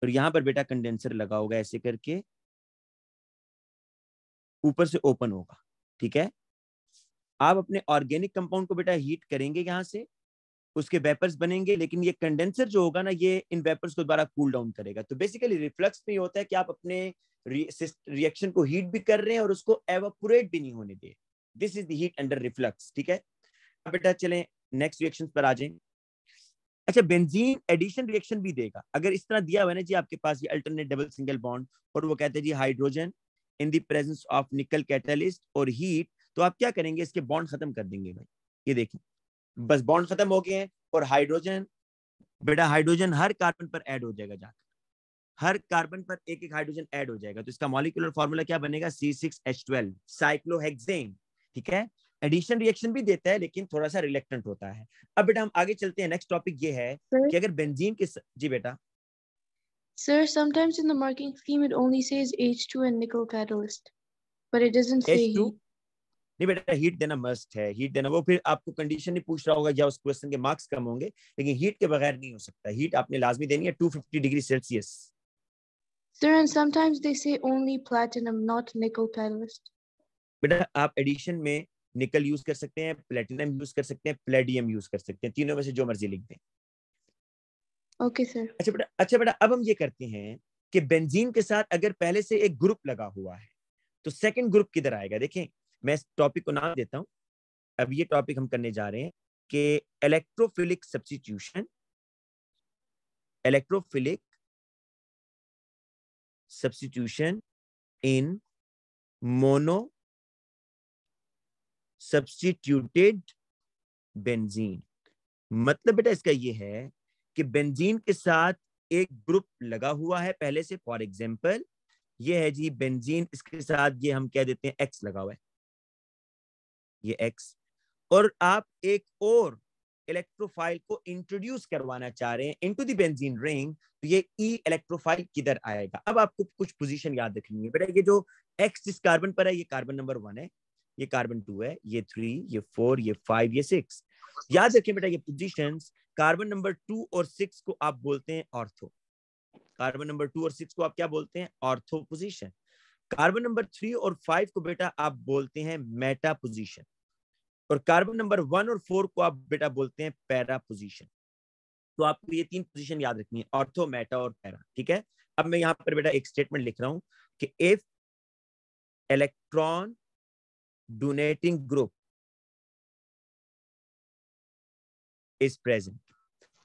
और यहाँ पर बेटा कंडेंसर लगा होगा ऐसे करके। ऊपर से ओपन होगा, ठीक है? आप अपने ऑर्गेनिक कंपाउंड को बेटा हीट करेंगे यहाँ से, उसके वेपर्स बनेंगे, लेकिन ये कंडेंसर जो होगा ना, ये इन वेपर्स को दोबारा कूल डाउन करेगा। तो बेसिकली रिफ्लक्स में होता है कि आप अपने रिएक्शन को हीट भी कर रहे हैं और उसको एवापोरेट भी नहीं होने दे। This is the heat under reflux ठीक है? बेटा चलें नेक्स्ट रिएक्शन पर आ जाए। अच्छा बेंजीन एडिशन रिएक्शन भी देगा। अगर इस तरह दिया हुआ ना जी आपके पास ये अल्टरनेट डबल सिंगल बॉन्ड और वो कहते हैं जी hydrogen in the presence of nickel catalyst और हीट तो आप क्या करेंगे? इसके बॉन्ड खत्म कर देंगे भाई। ये देखें बस बॉन्ड खत्म हो गए हैं और हाइड्रोजन बेटा हाइड्रोजन हर कार्बन पर ऐड हो जाएगा जाकर। हर कार्बन पर एक एक हाइड्रोजन ऐड हो जाएगा। तो इसका मॉलिकुलर फॉर्मूला क्या बनेगा? C6H12 साइक्लोहेक्सेन ठीक है? एडिशन रिएक्शन भी देता है लेकिन थोड़ा सा रिलेक्टेंट होता है। अब बेटा हम आगे चलते हैं नेक्स्ट टॉपिक ये है Sir? कि अगर बेंजीन के जी बेटा। Sir, sometimes in the marking scheme it only says H2 and nickel catalyst, but it doesn't say H2 नहीं बेटा हीट देना मस्ट है हीट देना। वो फिर आपको कंडीशन नहीं पूछ रहा होगा या उस क्वेश्चन के मार्क्स कम होंगे लेकिन हीट के बगैर नहीं हो सकता। हीट आपने लाजमी देनी है 250 degree Celsius Sir, and sometimes they say only platinum, not nickel catalyst. बेटा आप एडिशन में निकल यूज़ कर सकते हैं प्लेटिनम यूज़ कर सकते हैं प्लेडियम यूज़ कर सकते हैं। तीनों में से जो मर्ज़ी लिख दें। Okay, sir. अच्छा बेटा अच्छा बेटा अब हम ये करते हैं कि बेंजीन के साथ अगर पहले से एक ग्रुप लगा हुआ है तो सेकंड ग्रुप किधर आएगा? देखें मैं इस टॉपिक को नाम देता हूँ। अब ये टॉपिक हम करने जा रहे हैं कि electrophilic substitution electrophilic substitution in mono substituted benzene मतलब बेटा इसका ये है कि बेंजीन के साथ एक ग्रुप लगा हुआ है पहले से फॉर एग्जांपल ये है जी बेंजीन इसके साथ ये हम कह देते हैं एक्स लगा हुआ है। ये एक्स और आप एक और इलेक्ट्रोफाइल को इंट्रोड्यूस करवाना चाह रहे हैं इनटू द बेंजीन रिंग तो ये ई e इलेक्ट्रोफाइल किधर आएगा? अब आपको कुछ पोजीशन याद रखनी है। बेटा ये जो एक्स जिस कार्बन पर है, ये कार्बन नंबर वन है। ये कार्बन टू है, ये थ्री ये फोर ये फाइव ये सिक्स याद रखें बेटा, ये पोजिशन कार्बन नंबर टू और सिक्स को आप बोलते हैं ऑर्थो कार्बन नंबर टू और सिक्स को आप क्या बोलते हैं? Ortho position carbon number three और फाइव को बेटा आप बोलते हैं मेटा पोजिशन और कार्बन नंबर वन और फोर को आप बेटा बोलते हैं पैरा पोजिशन तो आपको ये तीन पोजिशन याद रखनी है ऑर्थो मेटा और पैरा ठीक है? अब मैं यहाँ पर बेटा एक स्टेटमेंट लिख रहा हूँ कि if electron donating group is present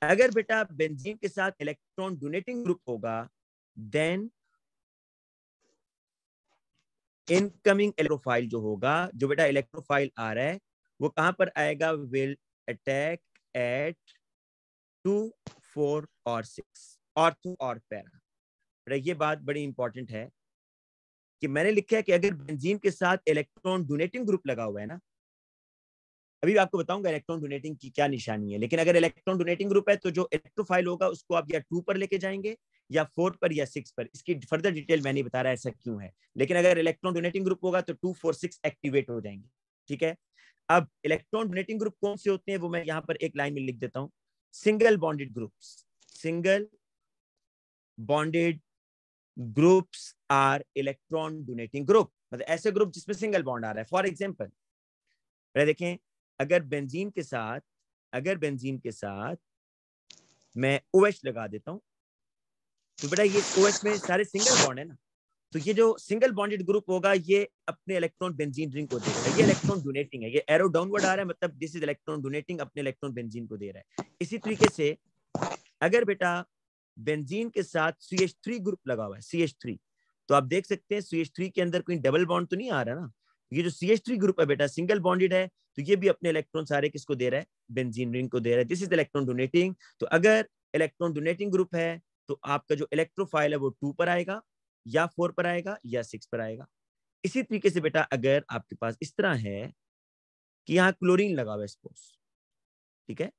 अगर बेटा बेंजीन के साथ इलेक्ट्रॉन डोनेटिंग ग्रुप होगा देन इनकमिंग इलेक्ट्रोफाइल जो होगा, जो बेटा इलेक्ट्रोफाइल आ रहा है, वो कहाँ पर आएगा? Will attack at two four और सिक्स ऑर्थो और पैरा ये बात बड़ी इंपॉर्टेंट है। कि मैंने लिखा है कि अगर बेंजीन के साथ इलेक्ट्रॉन डोनेटिंग ग्रुप लगा हुआ है ना, अभी आपको बताऊँगा इलेक्ट्रॉन डोनेटिंग की क्या निशानी है, लेकिन अगर इलेक्ट्रॉन डोनेटिंग ग्रुप है तो जो इलेक्ट्रोफाइल होगा उसको आप या टू पर लेके जाएँगे या फोर पर या सिक्स पर। इसकी फर्दर डिटेल मैं नहीं बता रहा, ऐसा क्यों है? लेकिन अगर इलेक्ट्रॉन डोनेटिंग ग्रुप होगा तो टू फोर सिक्स एक्टिवेट हो जाएँगे, ठीक है? अब इलेक्ट्रॉन डोनेटिंग ग्रुप कौन से होते हैं, वो मैं यहाँ पर एक लाइन में लिख देता हूँ। Single bonded groups single bonded groups are electron donating group. मतलब ऐसे ग्रुप जिसमें सिंगल बॉन्ड आ रहा है। फॉर एग्ज़ाम्पल देखें, अगर बेंजीन के साथ, अगर बेंजीन के साथ मैं ओएच लगा देता हूँ तो बेटा ये ओएच में सारे सिंगल बॉन्ड है ना। तो ये जो सिंगल बॉन्डेड ग्रुप होगा, ये अपने इलेक्ट्रॉन बेंजीन रिंग को देगा ये इलेक्ट्रॉन डोनेटिंग है। ये एरो डाउनवर्ड आ रहा है मतलब दिस इज़ इलेक्ट्रॉन डोनेटिंग अपने इलेक्ट्रॉन बेंजीन को दे रहा है। इसी तरीके से, अगर बेटा बेंजीन के साथ सी एच थ्री ग्रुप लगा हुआ है सी एच थ्री तो आप देख सकते हैं सी एच थ्री के अंदर कोई डबल बॉन्ड तो नहीं आ रहा ना? ये जो सी एच थ्री ग्रुप है बेटा सिंगल बॉन्डेड है तो ये भी अपने इलेक्ट्रॉन सारे किसको दे रहा है? बेंजीन रिंग को दे रहा है। दिस इज़ इलेक्ट्रॉन डोनेटिंग तो अगर इलेक्ट्रॉन डोनेटिंग ग्रुप है तो आपका जो इलेक्ट्रोफाइल है वो टू पर आएगा, या फोर पर आएगा, या सिक्स पर आएगा। इसी तरीके से बेटा, अगर आपके पास इस तरह है कि यहाँ क्लोरीन लगा हुआ है सपोज़ ठीक है?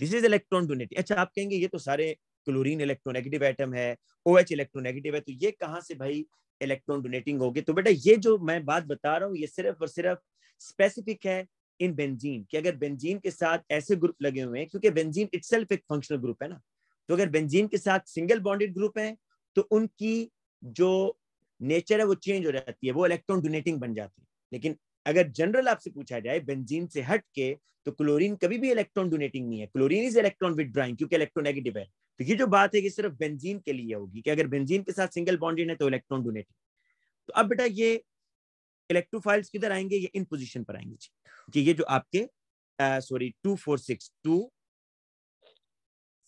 दिस इज़ इलेक्ट्रॉन डोनेटिंग अच्छा आप कहेंगे ये तो सारे क्लोरीन इलेक्ट्रोनेगेटिव एटम है ओ एच इलेक्ट्रोनेगेटिव है तो ये कहाँ से भाई इलेक्ट्रॉन डोनेटिंग होगी तो बेटा ये जो मैं बात बता रहा हूँ, ये सिर्फ़ और सिर्फ़ स्पेसिफिक है इन बेंजीन कि। अगर बेंजीन के साथ ऐसे ग्रुप लगे हुए हैं, क्योंकि बेंजीन इटसेल्फ एक फंक्शनल ग्रुप है ना तो अगर बेंजीन के साथ सिंगल बॉन्डेड ग्रुप है तो उनकी जो नेचर है वो चेंज हो जाती है, वो इलेक्ट्रॉन डोनेटिंग बन जाती है। लेकिन अगर जनरल आपसे पूछा जाए बेंजीन से हट के तो क्लोरीन कभी भी इलेक्ट्रॉन डोनेटिंग नहीं है। क्लोरीन इज़ इलेक्ट्रॉन विदड्राइंग क्योंकि इलेक्ट्रोनेगेटिव है। तो ये जो बात है कि सिर्फ़ बेंजीन के लिए होगी, कि अगर बेंजीन के साथ सिंगल बॉन्डिंग है तो इलेक्ट्रॉन डोनेटिंग तो अब बेटा ये इलेक्ट्रोफाइल्स किधर आएँगे? ये इन पोजिशन पर आएँगे कि ये जो आपके sorry two four six two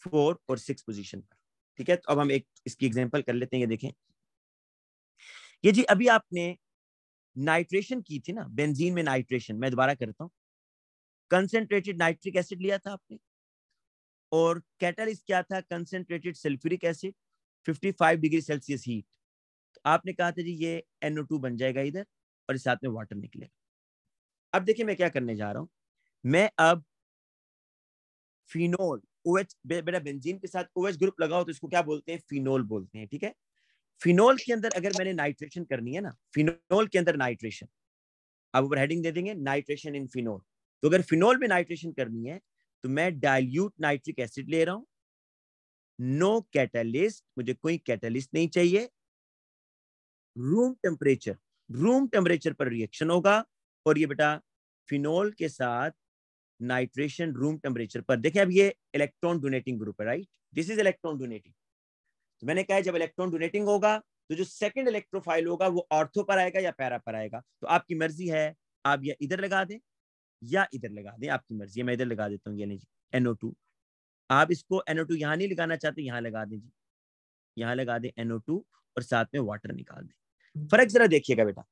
four और सिक्स पोजिशन पर। ठीक है? तो अब हम एक इसकी एग्ज़ाम्पल कर लेते हैं, ये देखें। ये जी, अभी आपने नाइट्रेशन की थी ना बेंजीन में नाइट्रेशन मैं दोबारा करता हूँ। कंसेंट्रेटेड नाइट्रिक एसिड लिया था आपने? और कैटलिस्ट क्या था? Concentrated sulphuric acid 55 degree Celsius heat तो आपने कहा था जी, ये NO2 बन जाएगा इधर और इस साथ में वाटर निकलेगा। अब देखिए मैं क्या करने जा रहा हूँ। मैं अब फिनोल OH बेटा बेंजीन के साथ OH ग्रुप लगाओ तो इसको क्या बोलते हैं? फिनोल बोलते हैं, ठीक है? फिनोल के अंदर अगर मैंने नाइट्रेशन करनी है ना फिनोल के अंदर नाइट्रेशन अब ऊपर हेडिंग दे देंगे नाइट्रेशन इन फिनोल तो अगर फिनोल में नाइट्रेशन करनी है तो मैं डाइल्यूट नाइट्रिक एसिड ले रहा हूँ। नो no कैटलिस्ट मुझे कोई कैटलिस्ट नहीं चाहिए। रूम टेम्परेचर रूम टेम्परेचर पर रिएक्शन होगा और ये बेटा फिनोल के साथ नाइट्रेशन रूम टेम्परेचर पर। देखिए अब ये इलेक्ट्रॉन डोनेटिंग ग्रुप है right this is electron donating तो मैंने कहा जब इलेक्ट्रॉन डोनेटिंग होगा तो जो सेकंड इलेक्ट्रोफाइल होगा, वो ऑर्थो पर आएगा या पैरा पर आएगा? तो आपकी मर्ज़ी है, आप या इधर लगा दें। या इधर लगा दें, आपकी मर्ज़ी है, मैं इधर लगा देता हूँ, यानी जी एनओ टू आप इसको एनओ टू यहाँ नहीं लगाना चाहते, यहाँ लगा दें जी। यहाँ लगा दें एनओ टू और साथ में वाटर निकाल दें। फ़र्क जरा देखिएगा बेटा।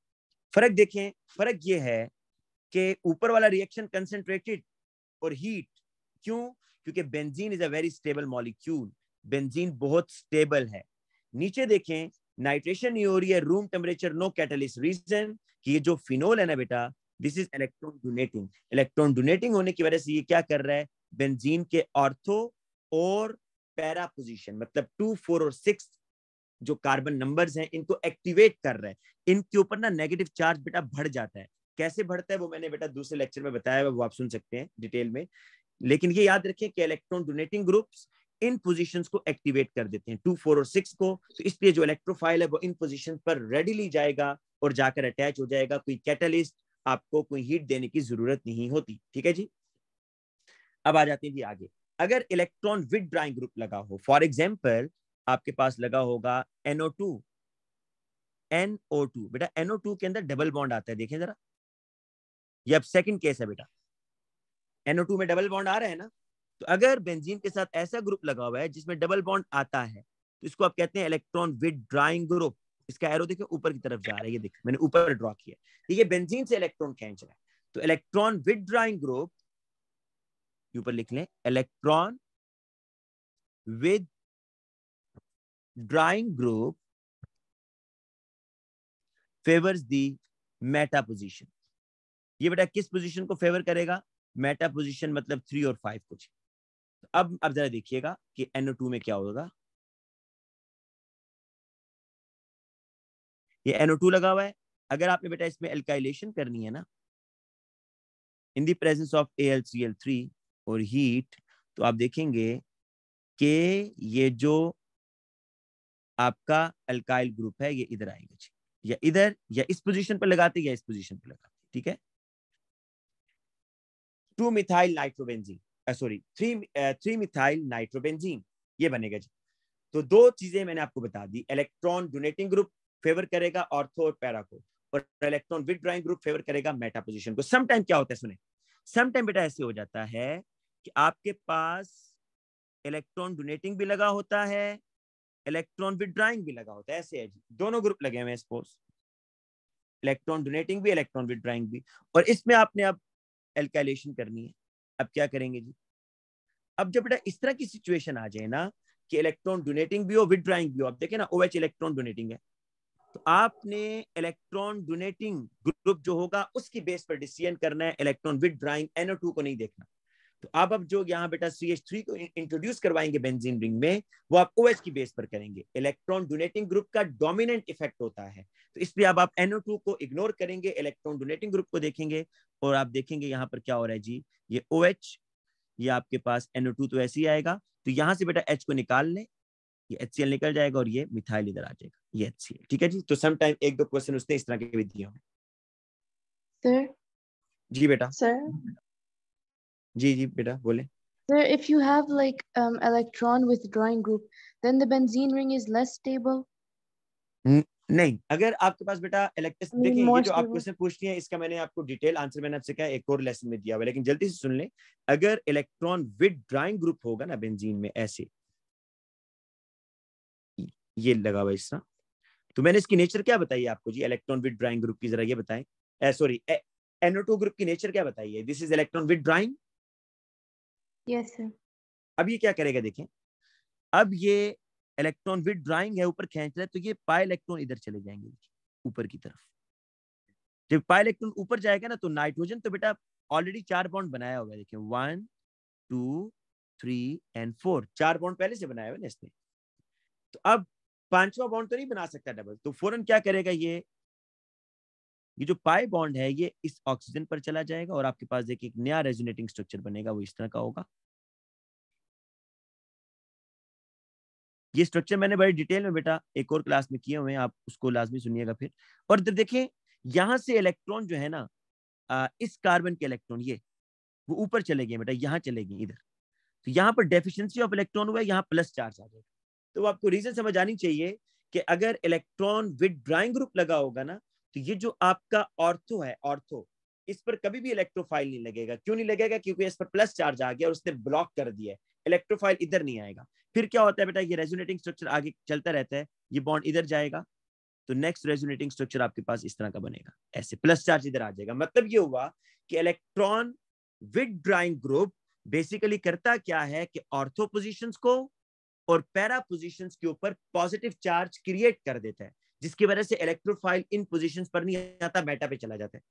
फ़र्क देखें, फ़र्क ये है कि ऊपर वाला रिएक्शन कंसेंट्रेटेड और हीट क्यों? क्योंकि benzene is a very stable molecule benzene बहुत स्टेबल है। नीचे देखें नाइट्रेशन नहीं हो रही है room temperature no catalyst reason कि ये जो फिनोल है ना बेटा this is electron donating electron donating होने की वजह से ये क्या कर रहा है? बेंजीन के ऑर्थो और पैरा पोजीशन मतलब टू फोर और सिक्स जो कार्बन नंबर्स हैं, इनको एक्टिवेट कर रहा है। इनके ऊपर ना नेगेटिव चार्ज बेटा बढ़ जाता है। कैसे बढ़ता है वो मैंने बेटा दूसरे लेक्चर में बताया, वो आप सुन सकते हैं डिटेल में। लेकिन ये याद रखें कि इलेक्ट्रॉन डोनेटिंग ग्रुप्स इन पोजीशंस को एक्टिवेट कर देते हैं। टू फोर और सिक्स को। तो इसलिए जो इलेक्ट्रोफाइल है, वो इन पोजीशन पर रेडीली जाएगा और जाकर अटैच हो जाएगा। कोई कैटलिस्ट आपको कोई हीट देने की ज़रूरत नहीं होती, ठीक है जी? अब आ जाते हैं जी आगे। अगर इलेक्ट्रॉन विद ड्राइंग ग्रुप लगा हो फॉर एग्ज़ाम्पल आपके पास लगा होगा NO2 NO2 बेटा NO2 के अंदर डबल बॉन्ड आता है, देखें जरा। ये अब सेकंड केस है बेटा। NO2 में डबल बॉन्ड आ रहा है ना? तो अगर बेंजीन के साथ ऐसा ग्रुप लगा हुआ है जिसमें डबल बॉन्ड आता है तो इसको आप कहते हैं इलेक्ट्रॉन विद ड्राइंग ग्रुप इसका एरो देखिए ऊपर की तरफ़ जा रहा है, ये देखिए, मैंने ऊपर ड्रॉ किया ठीक है बेंजीन से इलेक्ट्रॉन खींच रहा है। तो इलेक्ट्रॉन विद ड्राइंग ग्रुप ऊपर लिख लें electron withdrawing group favours the meta position ये बेटा किस पोजीशन को फेवर करेगा? मेटा पोजीशन मतलब थ्री और फाइव कुछ। अब अब जरा देखिएगा कि एनओ टू में क्या होगा। ये NO2 लगा हुआ है। अगर आपने बेटा इसमें एल्काइलेशन करनी है ना इन दी प्रेजेंस ऑफ़ AlCl3 और हीट तो आप देखेंगे कि ये जो आपका अल्काइल ग्रुप है, ये इधर आएगा जी। या इधर, या इस पोजीशन पर लगाते या इस पोजीशन पर लगाते ठीक है? Two methyl nitrobenzene sorry three three methyl nitrobenzene ये बनेगा जी। तो दो चीज़ें मैंने आपको बता दी इलेक्ट्रॉन डोनेटिंग ग्रुप फेवर करेगा ऑर्थो और पैरा को। और electron withdrawing group favour करेगा मेटा पोजीशन को। सम टाइम क्या होता है, सुने। सम टाइम बेटा ऐसे हो जाता है कि आपके पास इलेक्ट्रॉन डोनेटिंग भी लगा होता है इलेक्ट्रॉन विड्राइंग भी लगा होता है। ऐसे है जी। दोनों ग्रुप लगे हुए हैं सपोज़ इलेक्ट्रॉन डोनेटिंग भी इलेक्ट्रॉन विड्राइंग भी। और इसमें आपने अब एल्काइलेशन करनी है। अब क्या करेंगे जी? अब जब बेटा इस तरह की सिचुएशन आ जाए ना कि इलेक्ट्रॉन डोनेटिंग भी हो विद विड्राइंग भी हो अब देखें ना ओएच इलेक्ट्रॉन डोनेटिंग है। तो आपने इलेक्ट्रॉन डोनेटिंग ग्रुप जो होगा, उसकी बेस पर डिसीज़न करना है इलेक्ट्रॉन विड्राइंग एनओ को नहीं देखना। तो आप अब जो यहाँ बेटा सी एच थ्री को इंट्रोड्यूस करवाएँगे बेंजीन रिंग में, वो आप ओ OH की बेस पर करेंगे। इलेक्ट्रॉन डोनेटिंग ग्रुप का डोमिनेंट इफ़ेक्ट होता है। तो इसलिए अब आप NO2 को इग्नोर करेंगे इलेक्ट्रॉन डोनेटिंग ग्रुप को देखेंगे, और आप देखेंगे यहाँ पर क्या हो रहा है जी? ये ओ OH ये आपके पास NO2 तो ऐसे ही आएगा। तो यहाँ से बेटा एच को निकाल लें ये एच निकल जाएगा और ये मिथाइल इधर आ जाएगा ये एच ठीक है जी? तो सम टाइम एक दो क्वेश्चन उसने इस तरह के भी दिए सर जी बेटा। सर जी जी बेटा बोले। Sir, if you have like um, electron withdrawing group, then the benzene ring is less stable. नहीं अगर आपके पास बेटा इलेक्ट्रिक देखिए ये जो आप क्वेश्चन पूछ रही है इसका मैंने आपको डिटेल आंसर मैंने आपसे कहा एक और लेसन में दिया हुआ लेकिन जल्दी से सुन ले। अगर इलेक्ट्रॉन विद ड्राइंग ग्रुप होगा ना बेंजीन में ऐसे ये लगा हुआ इस तरह तो मैंने इसकी नेचर क्या बताई आपको जी? इलेक्ट्रॉन विद ड्राइंग ग्रुप की जरा ये बताएँ। सॉरी NO2 ग्रुप की नेचर क्या बताइए this is electron withdrawing yes sir अब ये क्या करेगा देखें। अब ये इलेक्ट्रॉन विद ड्राइंग है ऊपर खींच रहा है तो ये पाई इलेक्ट्रॉन इधर चले जाएँगे ऊपर की तरफ़। जब पाई इलेक्ट्रॉन ऊपर जाएगा ना तो नाइट्रोजन तो बेटा ऑलरेडी चार बॉन्ड बनाया होगा देखिए one two three and four चार बॉन्ड पहले से बनाया हुआ ना इसने। तो अब पांचवा बॉन्ड तो नहीं बना सकता डबल तो फ़ौरन क्या करेगा ये? ये जो पाई बॉन्ड है, ये इस ऑक्सीजन पर चला जाएगा और आपके पास देखिए एक नया रेजोनेटिंग स्ट्रक्चर बनेगा, वो इस तरह का होगा। ये स्ट्रक्चर मैंने बड़ी डिटेल में बेटा एक और क्लास में किए हुए हैं, आप उसको लाजमी सुनिएगा फिर। और देखें यहाँ से इलेक्ट्रॉन जो है ना इस कार्बन के इलेक्ट्रॉन ये, वो ऊपर चले गए बेटा, यहाँ चले गए इधर। तो यहाँ पर डेफिशिएंसी ऑफ़ इलेक्ट्रॉन हुआ है, यहाँ प्लस चार्ज आ जाएगा। तो आपको रीजन समझ आनी चाहिए कि अगर इलेक्ट्रॉन विद ड्राइंग ग्रुप लगा होगा ना तो ये जो आपका ऑर्थो है ऑर्थो इस पर कभी भी इलेक्ट्रोफाइल नहीं लगेगा। क्यों नहीं लगेगा? क्योंकि इस पर प्लस चार्ज आ गया और उसने ब्लॉक कर दिया इलेक्ट्रोफाइल इधर नहीं आएगा। फिर क्या होता है बेटा? ये रेजोनेटिंग स्ट्रक्चर आगे चलता रहता है। ये बॉन्ड इधर जाएगा। तो नेक्स्ट रेजोनेटिंग स्ट्रक्चर आपके पास इस तरह का बनेगा। ऐसे प्लस चार्ज इधर आ जाएगा। मतलब ये हुआ कि electron withdrawing group basically करता क्या है कि ऑर्थो पोजिशन को और पैरा पोजिशन के ऊपर पॉजिटिव चार्ज क्रिएट कर देता है जिसकी वजह से इलेक्ट्रोफाइल इन पोजिशन पर नहीं आता बेटा पे चला जाता है।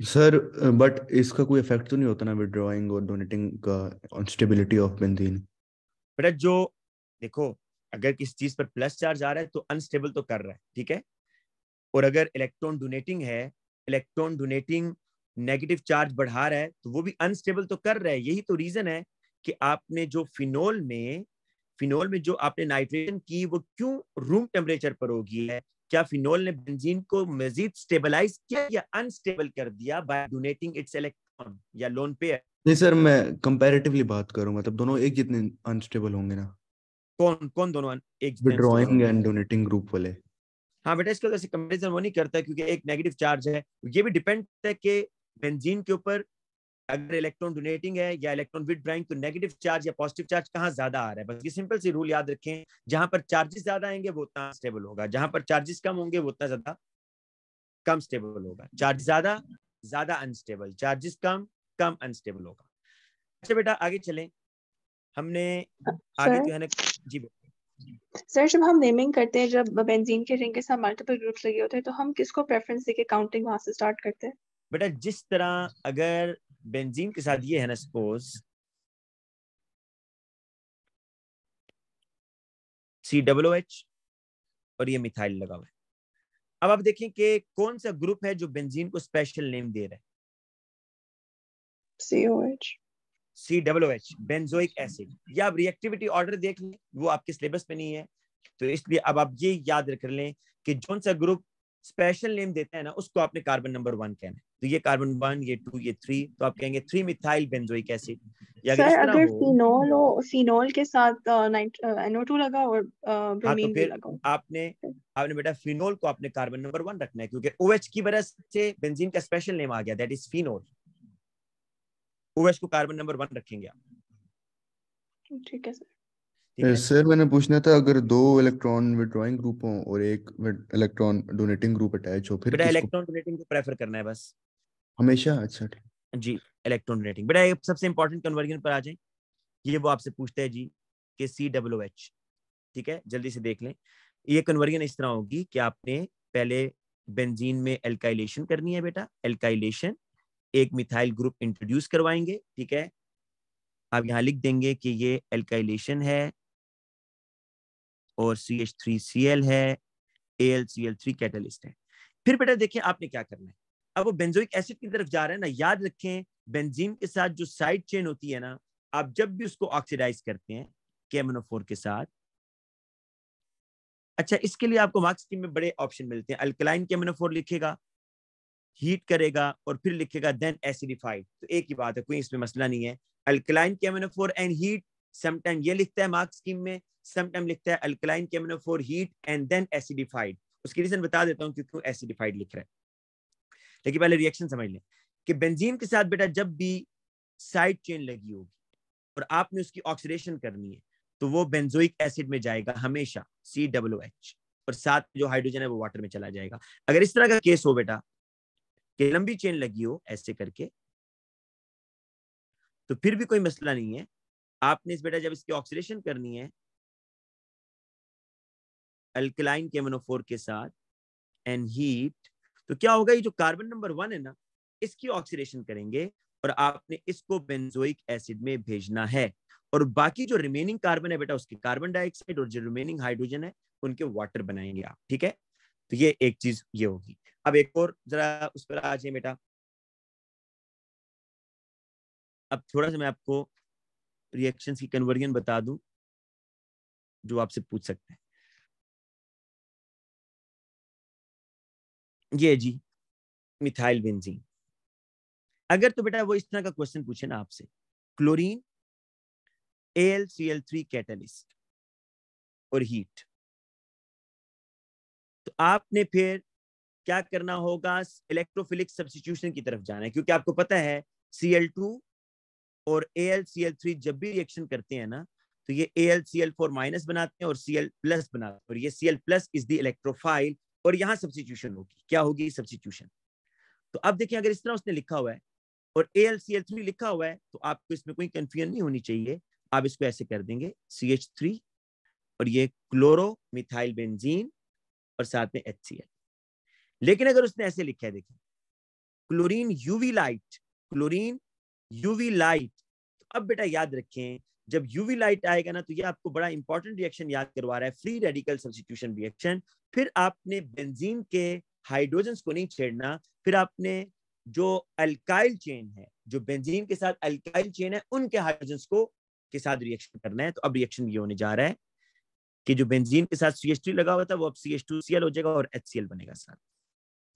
सर बट इसका कोई इफ़ेक्ट तो नहीं होता ना विड्रॉइंग और डोनेटिंग का ऑन स्टेबिलिटी ऑफ़ बेंजीन बेटा जो देखो अगर किसी चीज़ पर प्लस चार्ज आ रहा है तो अनस्टेबल तो कर रहा है ठीक है? और अगर इलेक्ट्रॉन डोनेटिंग है इलेक्ट्रॉन डोनेटिंग नेगेटिव चार्ज बढ़ा रहा है तो वो भी अनस्टेबल तो कर रहा है। यही तो रीजन है कि आपने जो फिनोल में फिनोल में जो आपने नाइट्रेशन की वो क्यों रूम टेम्परेचर पर होगी है? क्या फिनोल ने बेंजीन को मजीद स्टेबलाइज किया या अनस्टेबल कर दिया बाय डोनेटिंग इट्स इलेक्ट्रॉन या लोन पेयर नहीं सर मैं कंपैरेटिवली बात करूँ मतलब दोनों एक जितने अनस्टेबल होंगे ना। कौन कौन दोनों एक विड्रॉइंग एंड डोनेटिंग ग्रुप वाले। हाँ बेटा इसके वजह से कंपैरिजन वो नहीं करता क्योंकि एक नेगेटिव चार्ज है। ये भी डिपेंड है कि बेंजीन के ऊपर अगर इलेक्ट्रॉन डोनेटिंग है या इलेक्ट्रॉन विदड्राइंग तो नेगेटिव चार्ज या पॉजिटिव चार्ज कहाँ ज़्यादा आ रहा है? बस ये सिंपल सी रूल याद रखें जहाँ पर चार्जेस ज़्यादा आएँगे वो उतना स्टेबल होगा। जहाँ पर चार्जेस कम होंगे वो उतना ज़्यादा कम स्टेबल होगा। चार्ज ज़्यादा ज़्यादा अनस्टेबल चार्जेस कम कम अनस्टेबल होगा। अच्छा बेटा आगे चलें। हमने आगे जो है ना जी सर जब हम नेमिंग करते हैं जब बेंजीन के रिंग के साथ मल्टीपल ग्रुप्स लगे होते हैं तो हम किसको प्रेफरेंस देके काउंटिंग वहाँ से स्टार्ट करते हैं? बेटा जिस तरह अगर बेंजीन के साथ ये है ना सपोज़ सी डब्ल्यू एच और ये मिथाइल लगा हुआ है अब आप देखें कि कौन सा ग्रुप है जो बेंजीन को स्पेशल नेम दे रहा है? COH C W H benzoic acid या आप रिएक्टिविटी ऑर्डर देख लें वो आपके सिलेबस में नहीं है। तो इसलिए अब आप ये याद रख लें कि कौन सा ग्रुप स्पेशल नेम देता है ना उसको आपने कार्बन नंबर वन कहना है। तो ये कार्बन वन ये टू ये थ्री तो आप कहेंगे थ्री मिथाइल बेंजोइक एसिड या सर अगर फिनोल हो फिनोल के साथ NO2 लगा और ब्रोमीन हाँ, तो भी लगा आपने आपने बेटा फिनोल को आपने कार्बन नंबर वन रखना है क्योंकि OH की वजह से बेंजीन का स्पेशल नेम आ गया दैट इज़ फिनोल OH को कार्बन नंबर वन रखेंगे आप। ठीक है सर सर मैंने पूछना था अगर दो इलेक्ट्रॉन विड्रॉइंग ग्रुप हो और एक इलेक्ट्रॉन डोनेटिंग ग्रुप अटैच हो फिर बेटा इलेक्ट्रॉन डोनेटिंग को प्रेफर करना है बस। हमेशा? अच्छा ठीक। जी इलेक्ट्रॉन डोनेटिंग बेटा एक सबसे इंपॉर्टेंट कन्वर्जन पर आ जाए। ये वो आपसे पूछता है जी कि सी डब्ल्यू एच ठीक है? जल्दी से देख लें। ये कन्वर्जन इस तरह होगी कि आपने पहले बेंजीन में एल्काइलेशन करनी है बेटा। एल्काइलेशन एक मिथाइल ग्रुप इंट्रोड्यूस करवाएँगे ठीक है? आप यहाँ लिख देंगे कि ये एल्काइलेशन है। और C H three C L है A L C L three catalyst है। फिर बेटा देखिए आपने क्या करना है। अब वो बेंजोइक एसिड की तरफ़ जा रहे हैं ना, याद रखें बेंजीन के साथ जो साइड चेन होती है ना, आप जब भी उसको ऑक्सीडाइज करते हैं केमनोफोर के साथ अच्छा इसके लिए आपको मार्क्स स्कीम में बड़े ऑप्शन मिलते हैं। अल्कलाइन केमिनोफोर लिखेगा हीट करेगा और फिर लिखेगा देन एसिडिफाइड तो एक ही बात है, कोई इसमें मसला नहीं है। अल्कलाइन केमिनोफोर एंड हीट समटाइम ये लिखता है मार्क्स स्कीम में समटाइम लिखता है alkaline केमिनोफोर heat and then acidified उसकी रीजन बता देता हूँ क्यों एसिडिफाइड लिख रहा है। लेकिन पहले रिएक्शन समझ लें कि बेंजीन के साथ बेटा जब भी साइड चेन लगी होगी और आपने उसकी ऑक्सीडेशन करनी है तो वो बेंजोइक एसिड में जाएगा हमेशा सी डब्ल्यू एच और साथ जो हाइड्रोजन है वो वाटर में चला जाएगा। अगर इस तरह का केस हो बेटा, कि लंबी चेन लगी हो ऐसे करके तो फिर भी कोई मसला नहीं है। आपने इस बेटा जब इसकी ऑक्सीडेशन करनी है अल्कलाइन केमोनोफोर के साथ एंड हीट तो क्या होगा, ये जो कार्बन नंबर वन है ना, इसकी ऑक्सीडेशन करेंगे, और आपने इसको बेंजोइक एसिड में भेजना है। और बाकी जो रिमेनिंग कार्बन है बेटा, उसके कार्बन डाइऑक्साइड और जो रिमेनिंग हाइड्रोजन है, उनके वाटर बनाएँगे आप, ठीक है? तो ये एक चीज़ ये होगी। अब एक और, जरा उस पर आ जाए बेटा। अब थोड़ा सा मैं आपको रिएक्शन की कन्वर्जन बता दूँ, जो आपसे पूछ सकते हैं। ये जी, मिथाइल बेंजीन। अगर तो बेटा वो इस तरह का क्वेश्चन पूछे ना आपसे। Chlorine L C L three catalyst और हीट तो आपने फिर क्या करना होगा इलेक्ट्रोफिलिक सब्सिट्यूशन की तरफ़ जाना है, क्योंकि आपको पता है सी एल टू और A L C L three जब भी रिएक्शन करते हैं ना तो ये A L C L four minus बनाते हैं और सी एल प्लस बनाते हैं। और ये C L plus is the electrophile और यहाँ सब्सिट्यूशन होगी। क्या होगी सब्सिट्यूशन तो अब देखिए, अगर इस तरह उसने लिखा हुआ है और A L C L three लिखा हुआ है तो आपको इसमें कोई कंफ्यूजन नहीं होनी चाहिए। आप इसको ऐसे कर देंगे सी एच थ्री और ये क्लोरो मिथाइल बेंजीन और साथ में एच सी एल लेकिन अगर उसने ऐसे लिखा है, देखिए chlorine UV light chlorine UV light अब बेटा याद रखें, जब यूवी लाइट आएगा ना तो ये आपको बड़ा इंपॉर्टेंट रिएक्शन याद करवा रहा है फ्री रेडिकल सब्सिट्यूशन रिएक्शन फिर आपने बेंजीन के हाइड्रोजन को नहीं छेड़ना, फिर आपने जो अल्काइल चेन है, जो बेंजीन के साथ अल्काइल चेन है, उनके हाइड्रोजन को, के साथ रिएक्शन करना है। तो अब रिएक्शन ये होने जा रहा है कि जो बेंजीन के साथ सी लगा हुआ था, वो अब C H two C L हो जाएगा और एच सी एल बनेगा साथ।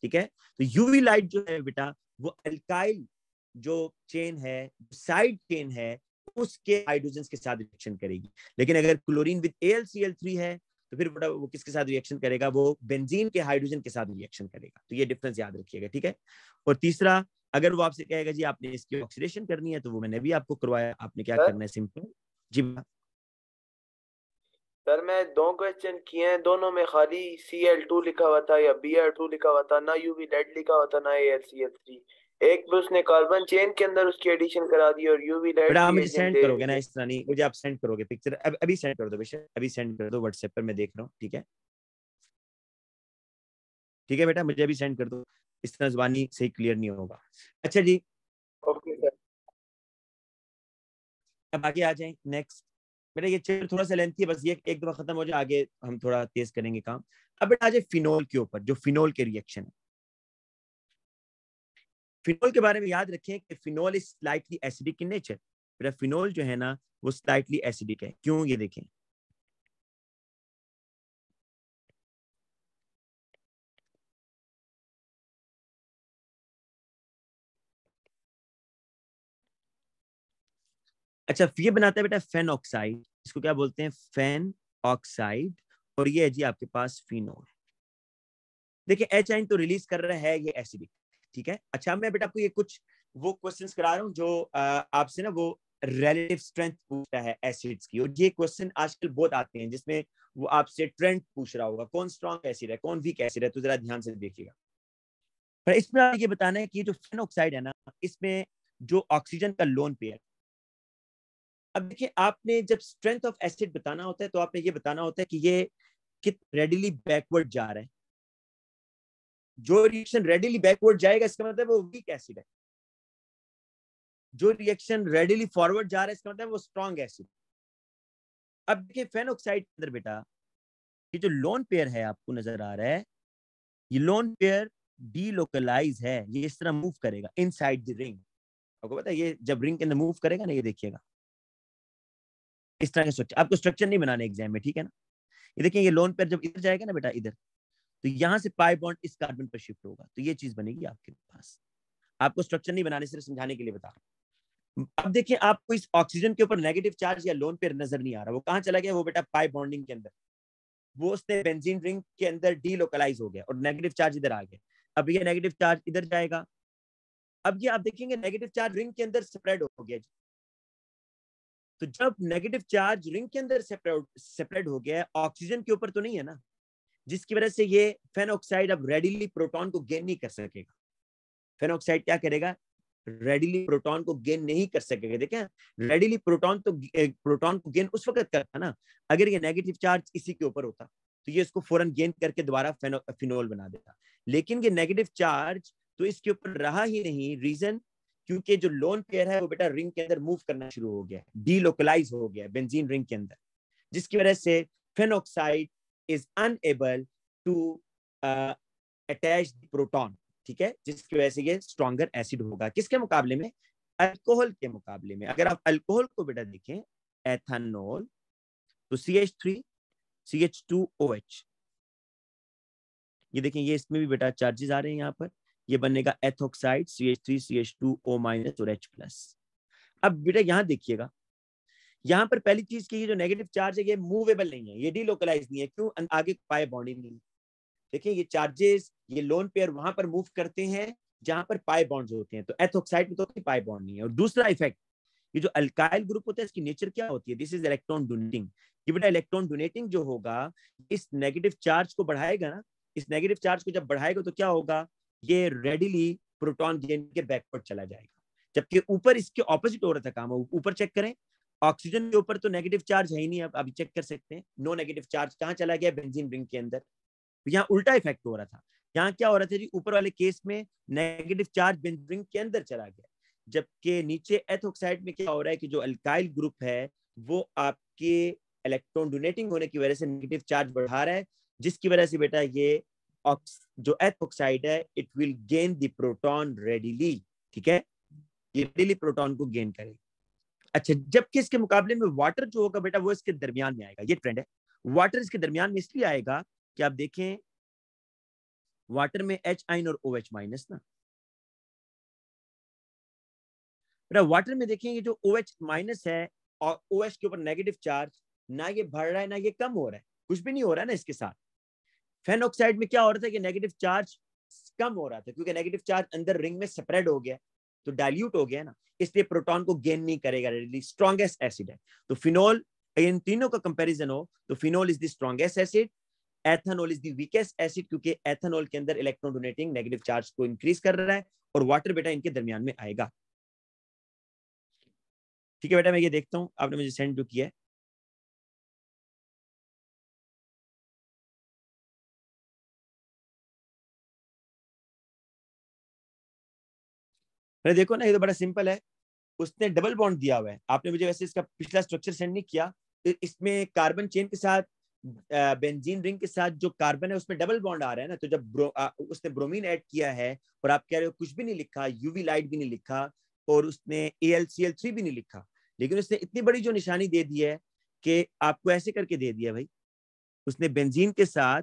ठीक है? तो यूवी लाइट जो है बेटा, वो अल्काइल जो चेन है साइड चेन है उसके हाइड्रोजन के साथ रिएक्शन करेगी। लेकिन अगर क्लोरीन विद थ्री है तो फिर वो किसके साथ रिएक्शन करेगा? वो बेंजीन के हाइड्रोजन के साथ रिएक्शन करेगा। तो ये डिफरेंस याद रखिएगा ठीक है? और तीसरा अगर वो आपसे कहेगा जी आपने इसकी ऑक्सीडेशन करनी है तो वो मैंने भी आपको करवाया। आपने क्या सर? करना है? सिंपल जी सर मैं दो क्वेश्चन किए हैं। दोनों में खाली सी एल टू लिखा हुआ था या बी एल टू लिखा हुआ था ना यूवी लेड लिखा हुआ था ना A L C L three एक में उसने कार्बन चेन के अंदर उसकी एडिशन करा दी और यूवी लाइट आप मुझे सेंड करोगे ना इस तरह नहीं मुझे आप सेंड करोगे पिक्चर अब अभी सेंड कर दो बेशक अभी सेंड कर दो व्हाट्सएप पर मैं देख रहा हूँ ठीक है? ठीक है बेटा मुझे अभी सेंड कर दो इस तरह जुबानी सही क्लियर नहीं होगा। अच्छा जी। ओके सर अब आगे आ जाए नेक्स्ट बेटा ये चेयर थोड़ा सा लेंथी है बस ये एक दफ़ा खत्म हो जाए आगे हम थोड़ा तेज करेंगे काम। अब बेटा आ जाए फिनोल के ऊपर जो फिनोल के रिएक्शन है। फिनोल के बारे में याद रखें कि phenol is slightly acidic in nature बेटा फिनोल जो है ना, वो स्लाइटली एसिडिक है। क्यों? ये देखें। अच्छा ये बनाता है बेटा फेन ऑक्साइड इसको क्या बोलते हैं? फेन ऑक्साइड और ये है जी आपके पास फिनोल देखिए एच आइन तो रिलीज़ कर रहा है, ये एसिडिक ठीक है? अच्छा मैं बेटा आपको ये कुछ वो क्वेश्चंस करा रहा हूँ जो आपसे ना वो रिलेटिव स्ट्रेंथ पूछता है एसिड्स की। और ये क्वेश्चन आजकल बहुत आते हैं, जिसमें वो आपसे ट्रेंड पूछ रहा होगा, कौन स्ट्रॉन्ग एसिड है, कौन वीक एसिड है तो जरा ध्यान से देखिएगा। पर इसमें आप ये बताना है कि जो फेनोक्साइड है ना, इसमें जो ऑक्सीजन का लोन पेयर अब देखिए, आपने जब स्ट्रेंथ ऑफ़ एसिड बताना होता है तो आपने ये बताना होता है कि ये कित रेडिली बैकवर्ड जा रहा है। जो रिएक्शन रेडिली बैकवर्ड जाएगा, इसका मतलब वो वीक एसिड है। जो रिएक्शन रेडिली फॉरवर्ड जा रहा है, इसका मतलब वो स्ट्रॉन्ग एसिड अब देखिए फेनोक्साइड के अंदर बेटा, ये जो लोन पेयर है, आपको नज़र आ रहा है, ये लोन पेयर डीलोकलाइज है। ये इस तरह मूव करेगा इनसाइड द रिंग आपको पता है, ये जब रिंग के अंदर मूव करेगा ना, ये देखिएगा। इस तरह का स्ट्रक्चर आपको स्ट्रक्चर नहीं बनाने एग्ज़ाम में, ठीक है ना? ये देखिए, ये लोन पेयर जब इधर जाएगा ना बेटा, इधर। तो यहाँ से पाई बॉन्ड इस कार्बन पर शिफ्ट होगा। तो ये चीज़ बनेगी आपके पास। आपको स्ट्रक्चर नहीं बनाने सिर्फ़ समझाने के लिए बता अब देखिए, आपको इस ऑक्सीजन के ऊपर नेगेटिव चार्ज या लोन पेयर नज़र नहीं आ रहा। वो कहाँ चला गया? वो बेटा पाई बॉन्डिंग के अंदर। वो उसने बेंजीन रिंग के अंदर डीलोकलाइज हो गया और नेगेटिव चार्ज इधर आ गया। अब ये नेगेटिव चार्ज इधर जाएगा। अब ये आप देखेंगे नेगेटिव चार्ज रिंग के अंदर स्प्रेड हो गया तो जब नेगेटिव चार्ज रिंग के अंदर सेपरेट हो गया ऑक्सीजन के ऊपर तो नहीं है ना? जिसकी वजह से ये फेनोक्साइड अब रेडिली प्रोटॉन को गेन नहीं कर सकेगा। फेनोक्साइड क्या करेगा? रेडिली प्रोटॉन को गेन नहीं कर सकेगा। देखें रेडिली प्रोटॉन तो प्रोटॉन को गेन उस वक्त करता ना, अगर ये नेगेटिव चार्ज इसी के ऊपर होता तो ये इसको फ़ौरन गेन करके दोबारा फिनोल बना देता। लेकिन ये नेगेटिव चार्ज तो इसके ऊपर रहा ही नहीं रीजन क्योंकि जो लोन पेयर है, वो बेटा रिंग के अंदर मूव करना शुरू हो गया डीलोकलाइज हो गया बेंजीन रिंग के अंदर। जिसकी वजह से phenoxide is unable to attach proton ठीक है? जिसकी वजह से ये स्ट्रॉन्गर एसिड होगा। किसके मुकाबले में? अल्कोहल के मुकाबले में। अगर आप अल्कोहल को बेटा देखें एथानोल तो C H three C H two O H ये देखें, ये इसमें भी बेटा चार्जेस आ रहे हैं यहाँ पर। ये बनेगा ethoxide C H three C H two O minus और एच प्लस अब बेटा यहाँ देखिएगा यहाँ पर पहली चीज़ की जो नेगेटिव चार्ज है, ये मूवेबल नहीं है, ये डीलोकलाइज नहीं है, क्यों? आगे पाए बॉन्डिंग नहीं देखिए, ये चार्जेस ये लोन पेयर वहाँ पर मूव करते हैं, जहाँ पर पाए बॉन्ड्स होते हैं तो एथोक्साइड में तो पाए बॉन्ड नहीं है। और दूसरा इफ़ेक्ट ये जो अल्काइल ग्रुप होता है, इसकी नेचर क्या होती है? दिस इज़ इलेक्ट्रॉन डोनेटिंग ये बेटा इलेक्ट्रॉन डोनेटिंग जो होगा, इस नेगेटिव चार्ज को बढ़ाएगा ना, इस नेगेटिव चार्ज को जब बढ़ाएगा तो क्या होगा? ये रेडिली प्रोटॉन गेन के बैकवर्ड चला जाएगा। जबकि ऊपर इसके ऑपोजिट हो रहा था काम, ऊपर चेक करें ऑक्सीजन के ऊपर तो नेगेटिव चार्ज है ही नहीं, आप अभी चेक कर सकते हैं। नो नेगेटिव चार्ज कहाँ चला गया? बेंजीन रिंग के अंदर। तो यहाँ उल्टा इफ़ेक्ट हो रहा था। यहाँ क्या हो रहा था जी? ऊपर वाले केस में नेगेटिव चार्ज बेंजीन रिंग के अंदर चला गया। जबकि नीचे एथोक्साइड में क्या हो रहा है कि जो अल्काइल ग्रुप है, वो आपके इलेक्ट्रॉन डोनेटिंग होने की वजह से नेगेटिव चार्ज बढ़ा रहा है, जिसकी वजह से बेटा ये जो एथोक्साइड है it will gain the proton readily ठीक है? ये रेडिली प्रोटॉन को गेन करेगा। अच्छा जबकि इसके मुकाबले में वाटर जो होगा बेटा, वो इसके दरमियान में आएगा। ये ट्रेंड है। वाटर इसके दरमियान में इसलिए आएगा कि आप देखें वाटर में एच आइन और ओ एच माइनस ना। बेटा वाटर में देखें, ये जो ओ एच माइनस है और ओ एच के ऊपर नेगेटिव चार्ज ना ये बढ़ रहा है, ना ये कम हो रहा है। कुछ भी नहीं हो रहा है ना इसके साथ। फेन ऑक्साइड में क्या हो रहा था कि नेगेटिव चार्ज कम हो रहा था, क्योंकि नेगेटिव चार्ज अंदर रिंग में स्प्रेड हो गया। तो डाइल्यूट हो गया ना, इसलिए प्रोटॉन को गेन नहीं करेगा स्ट्रॉन्गेस्ट एसिड है। तो फिनोल इन तीनों का कंपैरिजन हो तो phenol is the strongest acid ethanol is the weakest acid क्योंकि एथेनॉल के अंदर इलेक्ट्रॉन डोनेटिंग नेगेटिव चार्ज को इंक्रीज कर रहा है, और वाटर बेटा इनके दरमियान में आएगा। ठीक है बेटा, मैं ये देखता हूँ, आपने मुझे सेंड जो किया है। मैंने देखो ना ये तो बड़ा सिंपल है। उसने डबल बॉन्ड दिया हुआ है। आपने मुझे वैसे इसका पिछला स्ट्रक्चर सेंड नहीं किया। इसमें कार्बन चेन के साथ बेंजीन रिंग के साथ जो कार्बन है उसमें डबल बॉन्ड आ रहा है ना। तो जब ब्रो, आ, उसने ब्रोमीन ऐड किया है और आप कह रहे हो कुछ भी नहीं लिखा यूवी लाइट भी नहीं लिखा और उसने A L C L three भी नहीं लिखा। लेकिन उसने इतनी बड़ी जो निशानी दे दी है कि आपको ऐसे करके दे दिया भाई। उसने बेंजीन के साथ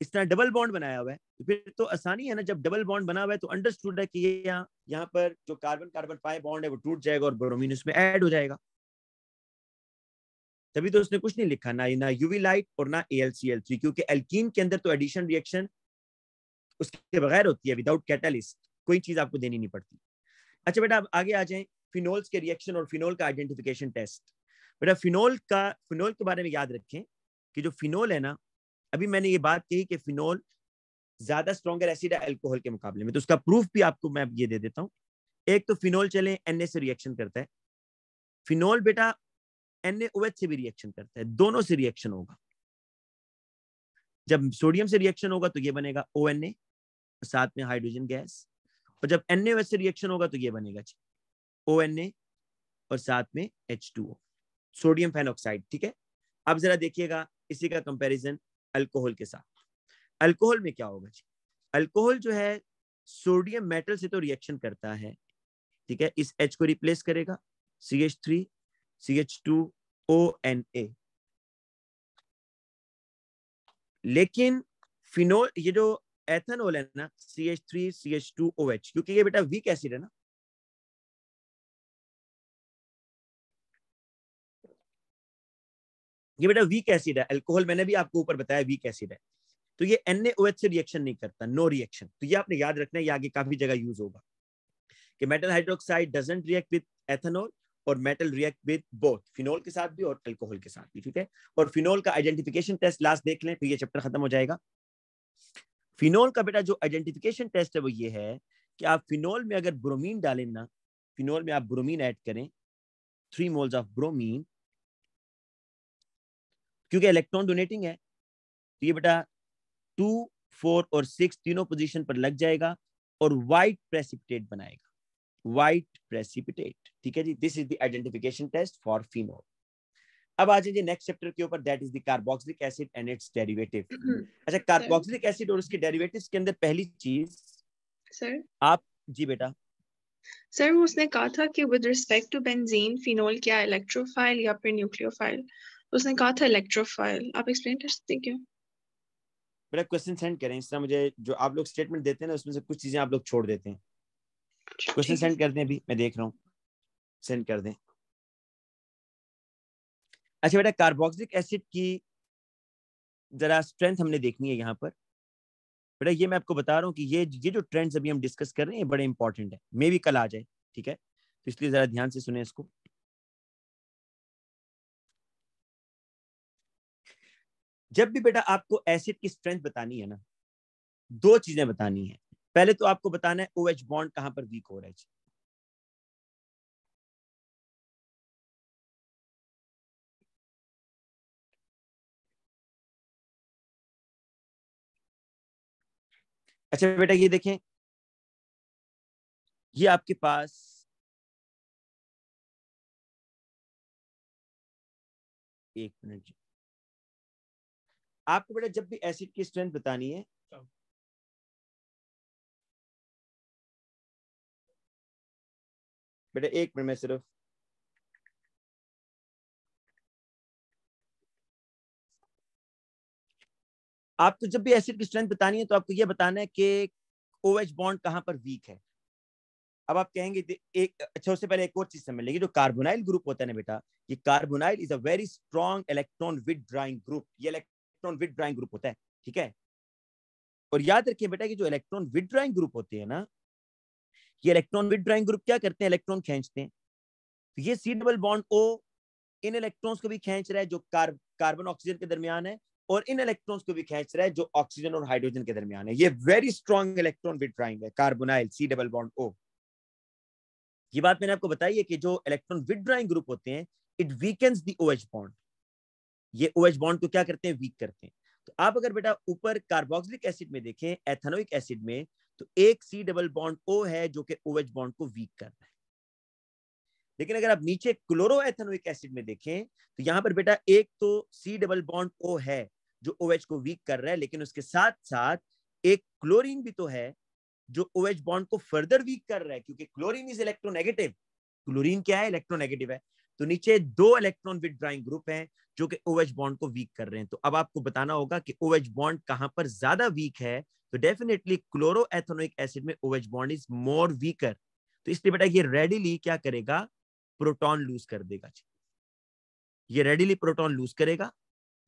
इस तरह डबल बॉन्ड बनाया हुआ है। तो फिर तो आसानी है ना, जब डबल बॉन्ड बना हुआ है तो अंडरस्टूड है कि ये यहाँ यहाँ पर जो कार्बन कार्बन पाए बॉन्ड है वो टूट जाएगा और ब्रोमीन उसमें ऐड हो जाएगा। तभी तो उसने कुछ नहीं लिखा, ना ना यूवी लाइट और ना ए क्योंकि एल्कीन के अंदर तो एडिशन रिएक्शन उसके बगैर होती है विदाउट कैटलिस्ट कोई चीज़ आपको देनी नहीं पड़ती। अच्छा बेटा आप आगे आ जाए फिनोल्स के रिएक्शन और फिनोल का आइडेंटिफिकेशन टेस्ट बेटा फिनोल का फिनोल के बारे में याद रखें कि जो फिनोल है ना अभी मैंने ये बात कही कि फिनोल ज़्यादा स्ट्रॉन्गर एसिड है अल्कोहल के मुकाबले में तो उसका प्रूफ भी आपको मैं ये दे देता हूँ। एक तो फिनोल चले एन से रिएक्शन करता है। फिनोल बेटा एन से भी रिएक्शन करता है, दोनों से रिएक्शन होगा। जब सोडियम से रिएक्शन होगा तो ये बनेगा ओएनए साथ में हाइड्रोजन गैस और जब एन से रिएक्शन होगा तो ये बनेगा ONA और साथ में एच सोडियम फेनोक्साइड ठीक है? अब जरा देखिएगा, इसी का कंपैरिजन अल्कोहल के साथ। अल्कोहल में क्या होगा जी? अल्कोहल जो है, सोडियम मेटल से तो रिएक्शन करता है, ठीक है? इस एच को रिप्लेस करेगा C H three C H two O N A लेकिन फिनोल ये जो एथेनोल है ना C H three C H two O H क्योंकि ये बेटा वीक एसिड है ना ये बेटा वीक एसिड है अल्कोहल मैंने भी आपको ऊपर बताया वीक एसिड है। तो ये NaOH से रिएक्शन नहीं करता नो रिएक्शन तो ये आपने याद रखना है, ये आगे काफ़ी जगह यूज़ होगा। कि metal hydroxide doesn't react with ethanol और metal react with both phenol के साथ भी और अल्कोहल के साथ भी, ठीक है? और फिनोल का आइडेंटिफिकेशन टेस्ट लास्ट देख लें तो ये चैप्टर खत्म हो जाएगा। फिनोल का बेटा जो आइडेंटिफिकेशन टेस्ट है, वो ये है कि आप फिनोल में अगर ब्रोमीन डालें ना फिनोल में आप ब्रोमीन ऐड करें थ्री मोल्स ऑफ़ ब्रोमीन क्योंकि इलेक्ट्रॉन डोनेटिंग है तो ये बेटा टू फोर और सिक्स तीनों पोजीशन पर लग जाएगा और व्हाइट प्रेसिपिटेट बनाएगा। व्हाइट प्रेसिपिटेट ठीक है जी? This is the identification test for phenol अब आ जाइए नेक्स्ट चैप्टर के ऊपर that is the carboxylic acid and its derivative अच्छा कार्बोक्सिलिक एसिड और उसके डेरिवेटिव्स के अंदर पहली चीज़ सर आप जी बेटा। सर उसने कहा था कि with respect to benzene phenol क्या इलेक्ट्रोफाइल या फिर न्यूक्लियोफाइल उसने कहा था इलेक्ट्रोफाइल आप एक्सप्लेन कर सकते क्यों? बेटा क्वेश्चन सेंड करें इस तरह मुझे जो आप लोग स्टेटमेंट देते हैं ना उसमें से कुछ चीज़ें आप लोग छोड़ देते हैं। क्वेश्चन सेंड कर दें अभी मैं देख रहा हूँ। सेंड कर दें। अच्छा बेटा कार्बोक्सिलिक एसिड की जरा स्ट्रेंथ हमने देखनी है यहाँ पर। बेटा ये मैं आपको बता रहा हूँ कि ये ये जो ट्रेंड्स अभी हम डिस्कस कर रहे हैं ये बड़े इंपॉर्टेंट है। मे भी कल आ जाए ठीक है? तो इसलिए जरा ध्यान से सुने इसको। जब भी बेटा आपको एसिड की स्ट्रेंथ बतानी है ना, दो चीज़ें बतानी है। पहले तो आपको बताना है ओ एच बॉन्ड कहाँ पर वीक हो रहा है। अच्छा बेटा ये देखें, ये आपके पास एक मिनट आपको बेटा जब भी एसिड की स्ट्रेंथ बतानी है बेटा एक मिनट में सिर्फ़। आपको जब भी एसिड की स्ट्रेंथ बतानी है तो आपको यह बताना है कि ओ एच बॉन्ड कहाँ पर वीक है। अब आप कहेंगे एक अच्छा उससे पहले एक और चीज़ समझ लेंगे जो कार्बोनाइल ग्रुप होता है ना बेटा ये carbonyl is a very strong electron withdrawing group ये इलेक्ट्रॉन विद ड्राइंग ग्रुप होता है ठीक है? और याद रखिए बेटा कि जो इलेक्ट्रॉन विद ड्राइंग ग्रुप होते हैं ना ये इलेक्ट्रॉन विद ड्राइंग ग्रुप क्या करते हैं? इलेक्ट्रॉन खींचते हैं। तो ये सी डबल बॉन्ड ओ इन इलेक्ट्रॉन्स को भी खींच रहा है जो कार, कार्बन ऑक्सीजन के दरमियान है और इन इलेक्ट्रॉन्स को भी खींच रहा है जो ऑक्सीजन और हाइड्रोजन के दरमियान है। ये very strong electron withdrawing है carbonyl C double bond O ये बात मैंने आपको बताई है कि जो इलेक्ट्रॉन विद ड्राइंग ग्रुप होते हैं it weakens the OH bond ये ओएच बॉन्ड को क्या करते हैं? वीक करते हैं। तो आप अगर बेटा ऊपर कार्बोक्सिलिक एसिड में देखें एथेनोइक एसिड में तो एक सी डबल बॉन्ड ओ है जो कि ओएच बॉन्ड को वीक कर रहा है। लेकिन अगर आप नीचे क्लोरो एथेनोइक एसिड में देखें तो यहाँ पर बेटा एक तो सी डबल बॉन्ड ओ है जो ओ OH को वीक कर रहा है, लेकिन उसके साथ साथ एक क्लोरीन भी तो है जो ओ OH बॉन्ड को फर्दर वीक कर रहा है, क्योंकि क्लोरीन इज़ इलेक्ट्रोनेगेटिव क्लोरीन क्या है? इलेक्ट्रोनेगेटिव है। तो नीचे दो इलेक्ट्रॉन विदड्राइंग ग्रुप हैं, जो कि OH बॉन्ड को वीक कर रहे हैं। तो अब आपको बताना होगा कि OH बॉन्ड कहाँ पर ज़्यादा वीक है तो डेफिनेटली क्लोरो एथोनिक एसिड में OH bond is more weaker तो इसलिए बेटा ये रेडिली क्या करेगा? प्रोटॉन लूज कर देगा ये रेडिली प्रोटॉन लूज करेगा।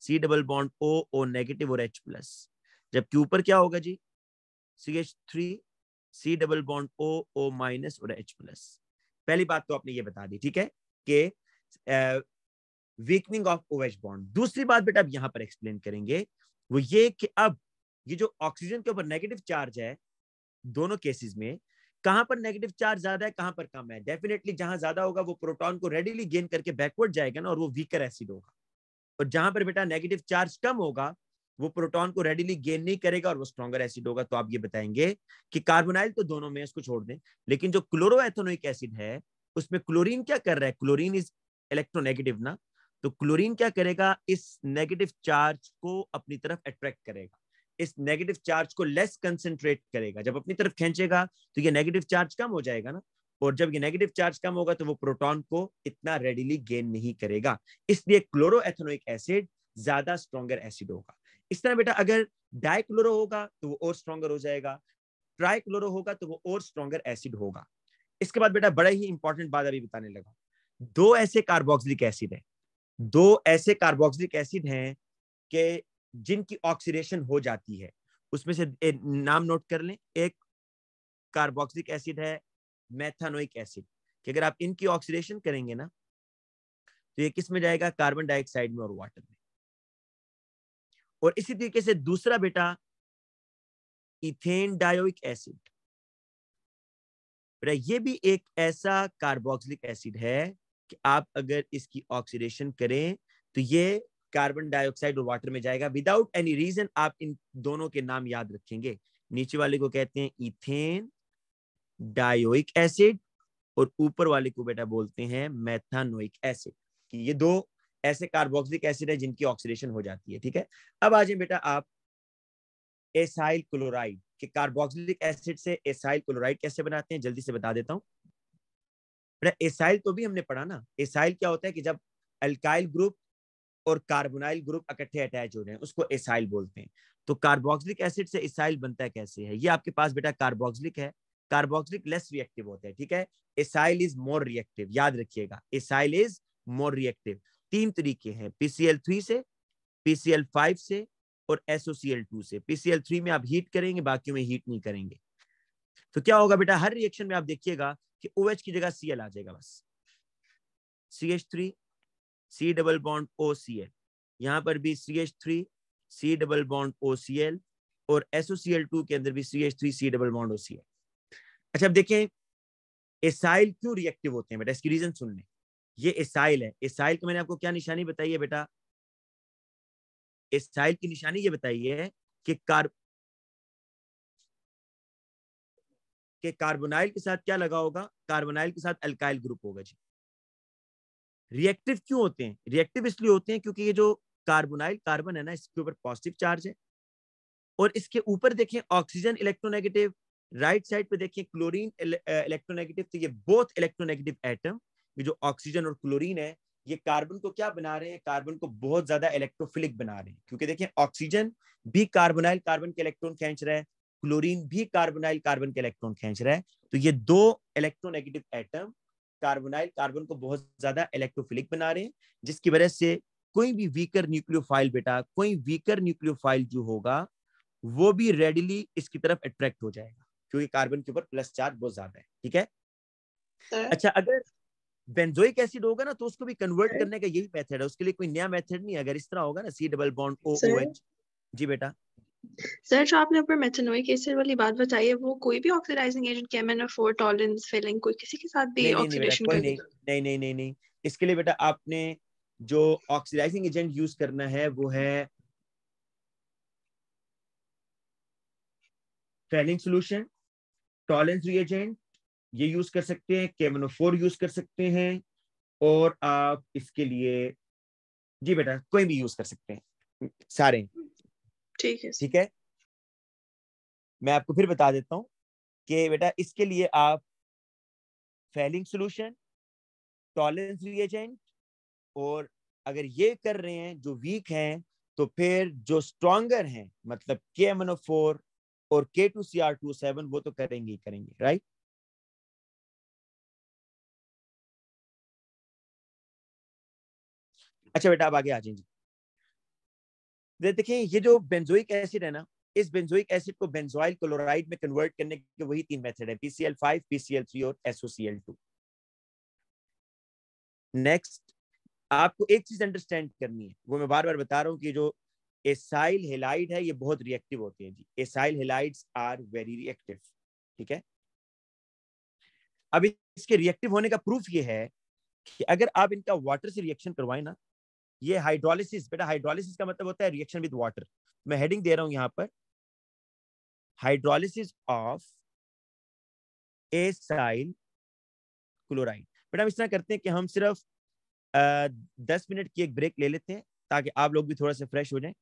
C double bond O O negative और एच प्लस जबकि ऊपर क्या होगा जी? C H three C double bond O O minus और एच प्लस पहली बात तो आपने ये बता दी, ठीक है? कि weakening of O H bond दूसरी बात बेटा अब यहाँ पर एक्सप्लेन करेंगे, वो ये कि अब ये जो ऑक्सीजन के ऊपर नेगेटिव चार्ज है, दोनों केसेस में, कहाँ पर नेगेटिव चार्ज ज़्यादा है, कहाँ पर कम है? डेफिनेटली जहाँ ज़्यादा होगा, वो प्रोटॉन को रेडिली गेन करके बैकवर्ड जाएगा ना, और वो वीकर एसिड होगा। और जहाँ पर बेटा नेगेटिव चार्ज कम होगा, वो प्रोटॉन को रेडिली गेन नहीं करेगा और वो स्ट्रॉगर एसिड होगा। तो आप ये बताएँगे कि कार्बोनाइल तो दोनों में इसको छोड़ दें। लेकिन जो क्लोरोएथेनोइक एसिड है उसमें क्लोरीन क्या कर रहा है? क्लोरीन इज़ इलेक्ट्रोनेगेटिव ना? तो क्लोरीन क्या करेगा? इस नेगेटिव चार्ज को अपनी तरफ़ अट्रैक्ट करेगा। इस नेगेटिव चार्ज को लेस कंसेंट्रेट करेगा। जब अपनी तरफ़ खींचेगा तो ये नेगेटिव चार्ज कम हो जाएगा ना? और जब ये नेगेटिव चार्ज कम होगा तो वो प्रोटॉन को इतना रेडिली गेन नहीं करेगा। इसलिए क्लोरोएथेनोइक एसिड ज़्यादा स्ट्रॉन्गर एसिड होगा। इस तरह बेटा, अगर डाइक्लोरो होगा तो वो और स्ट्रॉन्गर हो जाएगा। ट्राइक्लोरो होगा तो वो और स्ट्रॉन्गर एसिड होगा। इसके बाद बेटा बड़ा ही इंपॉर्टेंट बात अभी बताने लगा। दो ऐसे कार्बोक्सिलिक एसिड है। दो ऐसे कार्बोक्सिलिक एसिड हैं कि जिनकी ऑक्सीडेशन हो जाती है। उसमें से नाम नोट कर लें। एक कार्बोक्सिलिक एसिड है मैथानोइक एसिड कि अगर आप इनकी ऑक्सीडेशन करेंगे ना तो ये किसमें जाएगा? कार्बन डाइऑक्साइड में और वाटर में। और इसी तरीके से दूसरा बेटा इथेन डायोइक एसिड बेटा ये भी एक ऐसा कार्बोक्सिलिक एसिड है कि आप अगर इसकी ऑक्सीडेशन करें तो ये कार्बन डाइऑक्साइड और वाटर में जाएगा। विदाउट एनी रीजन आप इन दोनों के नाम याद रखेंगे। नीचे वाले को कहते हैं इथेन डायोइक एसिड और ऊपर वाले को बेटा बोलते हैं मैथानोइक एसिड कि ये दो ऐसे कार्बोक्सिलिक एसिड है जिनकी ऑक्सीडेशन हो जाती है, ठीक है? अब आ जाए बेटा आप एसाइल क्लोराइड, के कार्बोक्सिलिक एसिड से एसाइल क्लोराइड कैसे बनाते हैं? जल्दी से बता देता हूँ। एसाइल तो भी हमने पढ़ा ना। एसाइल क्या होता है कि जब अल्काइल ग्रुप और कार्बोनाइल ग्रुप इकट्ठे अटैच हो रहे हैं, उसको एसाइल बोलते हैं। तो कार्बोक्सिलिक एसिड से एसाइल बनता है कैसे है? ये आपके पास बेटा कार्बोक्सिलिक है। कार्बोक्सिलिक लेस रिएक्टिव होता है, ठीक है? एसाइल इज़ मोर रिएक्टिव, याद रखिएगा। Acyl is more reactive. तीन तरीके हैं, पीसीएल थ्री से, पीसीएल फाइव से और एसओसीएल टू से। पीसीएल थ्री में आप हीट करेंगे बाकी में हीट नहीं करेंगे। तो क्या होगा बेटा? हर रिएक्शन में आप देखिएगा कि ओ OH की जगह सीएल आ जाएगा बस। C H three C double bond O C L यहाँ पर भी C H three C double bond O C L और एसओसीएल टू के अंदर भी C H three C double bond O C L अच्छा अब देखें एसाइल क्यों रिएक्टिव होते हैं बेटा? इसकी रीजन सुन लें। ये एसाइल है। एसाइल की मैंने आपको क्या निशानी बताई है बेटा? एसाइल की निशानी ये बताई है कि कार के कार्बोनाइल के साथ क्या लगा होगा? कार्बोनाइल के साथ अल्काइल ग्रुप होगा जी। रिएक्टिव क्यों होते हैं? रिएक्टिव इसलिए होते हैं क्योंकि ये जो कार्बोनाइल कार्बन है ना, इसके ऊपर पॉजिटिव चार्ज है। और इसके ऊपर देखें ऑक्सीजन इलेक्ट्रोनेगेटिव राइट साइड पे देखें क्लोरीन इलेक्ट्रोनेगेटिव तो ये बोथ इलेक्ट्रोनेगेटिव एटम ये जो ऑक्सीजन और क्लोरीन है ये कार्बन को क्या बना रहे हैं? कार्बन को बहुत ज़्यादा इलेक्ट्रोफिलिक बना रहे हैं। क्योंकि देखें ऑक्सीजन भी कार्बोनाइल कार्बन के इलेक्ट्रॉन खींच रहा है। क्लोरीन भी कार्बोनाइल कार्बन के इलेक्ट्रॉन खींच रहा है। तो ये दो इलेक्ट्रोनेगेटिव एटम कार्बोनाइल कार्बन को बहुत ज़्यादा इलेक्ट्रोफिलिक बना रहे हैं जिसकी वजह से कोई भी वीकर न्यूक्लियोफाइल बेटा कोई वीकर न्यूक्लियोफाइल जो होगा वो भी रेडिली इसकी तरफ़ अट्रैक्ट हो जाएगा। क्योंकि कार्बन के ऊपर प्लस चार्ज बहुत ज़्यादा है। ठीक है? अच्छा अगर बेंजोइक एसिड होगा ना तो उसको भी कन्वर्ट करने का यही मेथड है। उसके लिए कोई नया मेथड नहीं अगर इस तरह होगा ना C double bond O O H जी बेटा। सर जो आपने ऊपर मेथनोइक एसिड वाली बात बताई है वो कोई भी oxidizing agent KMnO4 Tollens Fehling कोई किसी के साथ भी ऑक्सीडेशन कर नहीं नहीं। नहीं नहीं नहीं इसके लिए बेटा आपने जो ऑक्सीडाइजिंग एजेंट यूज़ करना है वो है फेलिंग सॉल्यूशन टॉलरेंस रिएजेंट ये यूज़ कर सकते हैं केमनोफोर यूज़ कर सकते हैं और आप इसके लिए जी बेटा कोई भी यूज़ कर सकते हैं। सारे। ठीक है। ठीक है? मैं आपको फिर बता देता हूँ कि बेटा इसके लिए आप फेलिंग सॉल्यूशन टॉलरेंस रिएजेंट और अगर ये कर रहे हैं जो वीक हैं तो फिर जो स्ट्रॉन्गर हैं मतलब के एम एन ओ फोर और K two C R two seven वो तो करेंगे ही करेंगे राइट अच्छा बेटा आप आगे आ जाएँगे। देखिए ये जो बेंजोइक एसिड है ना इस बेंजोइक एसिड को बेंजोइल क्लोराइड में कन्वर्ट करने के वही तीन मेथड है PCl5, PCl3 और SOCl2 नेक्स्ट आपको एक चीज़ अंडरस्टैंड करनी है वो मैं बार बार बता रहा हूँ कि जो एसाइल हेलाइड है ये बहुत रिएक्टिव होते हैं जी। Acyl halides are very reactive ठीक है? अब इसके रिएक्टिव होने का प्रूफ ये है कि अगर आप इनका वाटर से रिएक्शन करवाएँ ना ये हाइड्रोलिसिस बेटा हाइड्रोलिसिस का मतलब होता है रिएक्शन विद वाटर मैं हेडिंग दे रहा हूँ यहाँ पर। Hydrolysis of acyl chloride बेटा हम इस तरह करते हैं कि हम सिर्फ़ दस मिनट की एक ब्रेक ले लेते हैं ताकि आप लोग भी थोड़ा सा फ्रेश हो जाएँ।